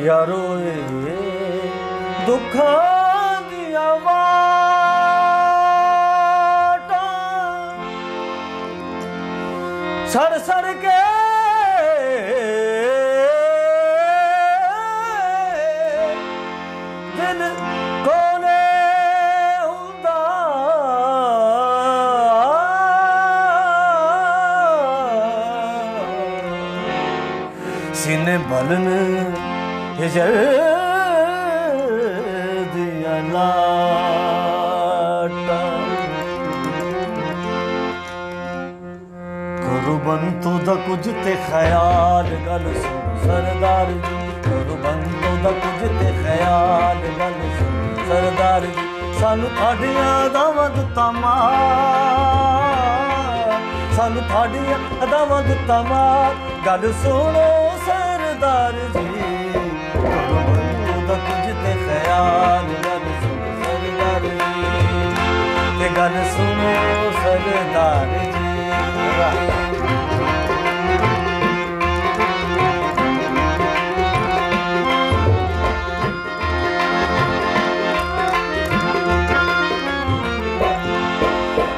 ਯਾਰੋ ਇਹ ਦੁੱਖਾਂ ਦੀਆਂ ਵਾਟਾਂ ਸੜ ਸੜ ਕੇ ਦਿਲ ਸੀਨੇ ਬਲਨ ਹਿਜਰ ਦੀਆਂ ਲਾਟਾਂ। ਕੁਰਬੰਤੋ ਦਾ ਕੁਝ ਤੇ ਖਿਆਲ, ਗੱਲ ਸੁਣ ਸਰਦਾਰ ਜੀ। ਕੁਰਬੰਤੋ ਦਾ ਕੁਝ ਤੇ ਖਿਆਲ, ਗੱਲ ਸੁਣ ਸਰਦਾਰ ਜੀ। ਸਾਨੂੰ ਤੁਹਾਡੀਆਂ ਅਦਾਵਾਂ ਦਿੱਤਾ ਮਾਰ ਸਾਨੂੰ ਤੁਹਾਡੀਆਂ ਅਦਾਵਾਂ ਦਿੱਤਾ ਮਾਰ ਗੱਲ ਸੁਣੋ ਸਰਦਾਰ ਜੀ। ਕੁਰਬੰਤੋ ਦਾ ਕੁਝ ਤੇ ਖਿਆਲ ਗੱਲ ਸੁਣ ਸਰਦਾਰ ਜੀ। ਤੇ ਗੱਲ ਸੁਣੋ ਸਰਦਾਰ ਜੀ।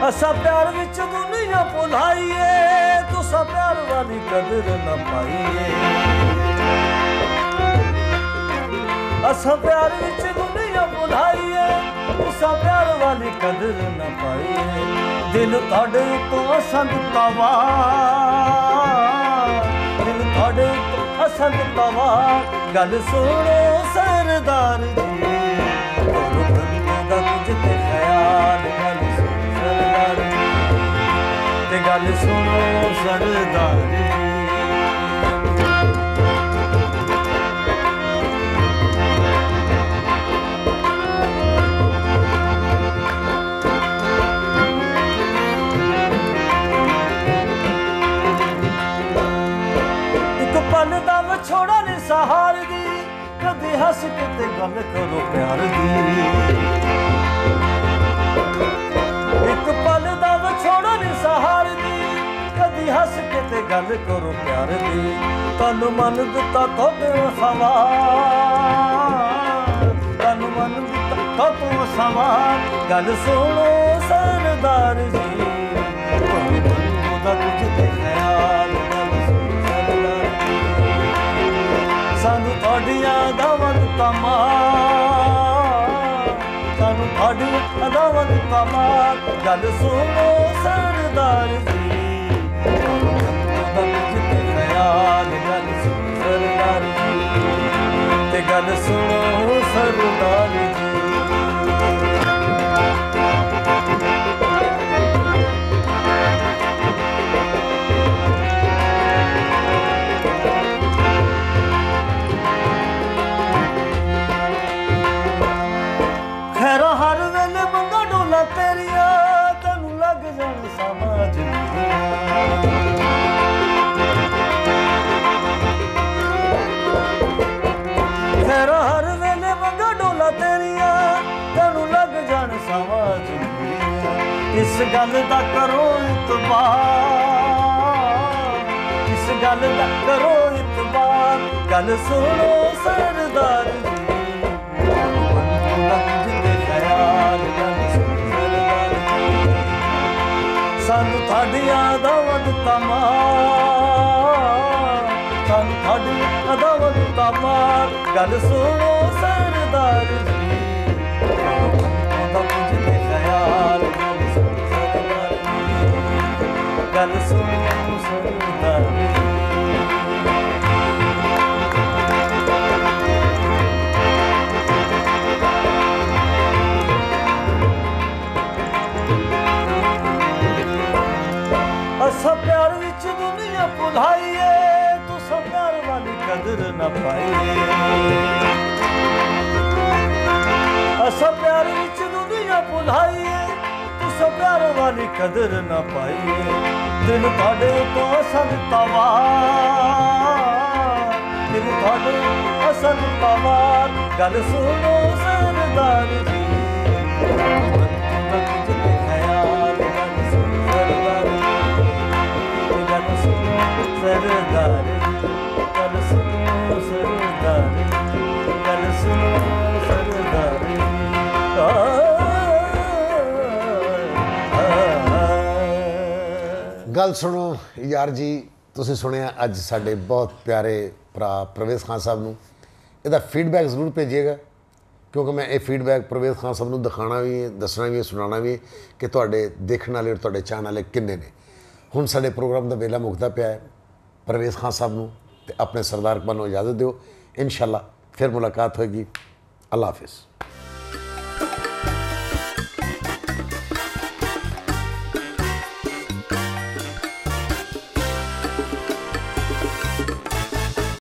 ਅਸਾਂ ਪਿਆਰ ਵਿੱਚ ਦੁਨੀਆ ਭੁਲਾਈਏ ਤੁਸਾਂ ਪਿਆਰ ਵਾਲੀ ਕਦਰ ਨਾ ਪਾਈਏ। ਅਸਾਂ ਪਿਆਰ ਵਿੱਚ ਦੁਨੀਆ ਭੁਲਾਈਏ ਤੁਸਾਂ ਪਿਆਰ ਵਾਲੀ ਕਦਰ ਨਾ ਪਾਈਏ। ਦਿਲ ਤੁਹਾਡੇ ਤੋਂ ਅਸਾਂ ਦਿੱਤਾ ਵਾ। ਦਿਲ ਤੁਹਾਡੇ ਤੋਂ ਅਸਾਂ ਦਿੱਤਾ ਵਾ। ਗੱਲ ਸੁਣੋ ਸਰਦਾਰ ਜੀ। ਗੁਰਬੰਦ ਦਾ ਕੁਝ ਤੇ ਖਿਆਲ ਗੱਲ ਸੁਣੋ ਸਰਦਾਰ ਜੀ। ਤੇ ਗੱਲ ਸੁਣੋ ਸਰਦਾਰ ਜੀ। ਹੱਸ ਕੇ ਤੇ ਗੱਲ ਕਰੋ ਪਿਆਰ ਦੀ ਇੱਕ ਪਲ ਦਾ ਵਿਛੋੜਾ ਨਹੀਂ ਸਹਾਰਦੀ ਕਦੀ ਹੱਸ ਕੇ ਤੇ ਗੱਲ ਕਰੋ ਪਿਆਰ ਦੀ ਤਨ ਮਨ ਦਿੱਤਾ ਤੁਹਾਡੇ ਸਵਾ ਤਨ ਮਨ ਦਿੱਤਾ ਤੁਹਾਡੇ ਸਵਾ ਗੱਲ ਸੁਣੋ ਸਰਦਾਰ ਜੀ ਤੁਹਾਨੂੰ ਮਨ ਦਾ ਕੁਝ ਤੇ ਦਾਵਤ ਗੱਲ ਸੁਣੋ ਸਰਦਾਰ ਜੀ। ਗੱਲ ਸੁਣੋ ਸਰਦਾਰ ਜੀ। ਤੇ ਗੱਲ ਸੁਣੋ ਗੱਲ ਦਾ ਕਰੋ ਇਤਬਾਰ। ਇਸ ਗੱਲ ਦਾ ਕਰੋ ਇਤਬਾਰ। ਗੱਲ ਸੁਣੋ ਸਰਦਾਰ ਜੀ। ਸਾਨੂੰ ਤੁਹਾਡੀਆਂ ਦਾਵਤ ਤਮਾ ਸਾਨੂੰ ਸਾਨੂੰ ਤੁਹਾਡੀ ਅਦਾਵਾਂ ਨੂੰ ਤਾਮਾਰ ਗੱਲ ਸੁਣੋ ਸਰਦਾਰ ਜੀ। ਗੱਲ ਸੁਣੋ ਸਰਦਾਰ ਅਸਾਂ ਪਿਆਰ ਵਿੱਚ ਦੁਨੀਆ ਭੁਲਾਈਏ, ਤੂੰ ਸਭ ਪਿਆਰ ਵਾਲੀ ਕਦਰ ਨਾ ਪਾਈਏ। ਅਸਾਂ ਪਿਆਰ ਵਿੱਚ ਦੁਨੀਆ ਭੁਲਾਈਏ ਤੂੰ ਪਿਆਰ ਵਾਲੀ ਕਦਰ ਨਾ ਪਾਈਏ ਦਿਲ ਤੁਹਾਡੇ ਤੋਂ ਅਸਲ ਤਵਾਰ ਦਿਲ ਤੁਹਾਡੇ ਅਸਲ ਤਵਾਰ ਗੱਲ ਸੁਣੋ ਸਰਦਾਰ ਜੀ। ਗੱਲ ਸੁਣੋ ਸਰਦਾਰ ਗੱਲ ਸੁਣੋ ਯਾਰ ਜੀ, ਤੁਸੀਂ ਸੁਣਿਆ ਅੱਜ ਸਾਡੇ ਬਹੁਤ ਪਿਆਰੇ ਭਰਾ ਪ੍ਰਵੇਸ਼ ਖਾਨ ਸਾਹਿਬ ਨੂੰ। ਇਹਦਾ ਫੀਡਬੈਕ ਜ਼ਰੂਰ ਭੇਜੀਏਗਾ, ਕਿਉਂਕਿ ਮੈਂ ਇਹ ਫੀਡਬੈਕ ਪ੍ਰਵੇਸ਼ ਖਾਨ ਸਾਹਿਬ ਨੂੰ ਦਿਖਾਣਾ ਵੀ ਹੈ, ਦੱਸਣਾ ਵੀ ਹੈ, ਸੁਣਾਉਣਾ ਵੀ ਹੈ ਕਿ ਤੁਹਾਡੇ ਦੇਖਣ ਵਾਲੇ ਔਰ ਤੁਹਾਡੇ ਚਾਹਣ ਵਾਲੇ ਕਿੰਨੇ ਨੇ। ਹੁਣ ਸਾਡੇ ਪ੍ਰੋਗਰਾਮ ਦਾ ਵੇਲਾ ਮੁੱਕਦਾ ਪਿਆ ਹੈ ਪ੍ਰਵੇਸ਼ ਖਾਨ ਸਾਹਿਬ ਨੂੰ ਤੇ ਆਪਣੇ ਸਰਦਾਰ ਕਮਾਲ ਨੂੰ ਇਜਾਜ਼ਤ ਦਿਓ। ਇਨਸ਼ਾਅੱਲਾ ਫਿਰ ਮੁਲਾਕਾਤ ਹੋਏਗੀ। ਅੱਲਾ ਹਾਫਿਜ਼।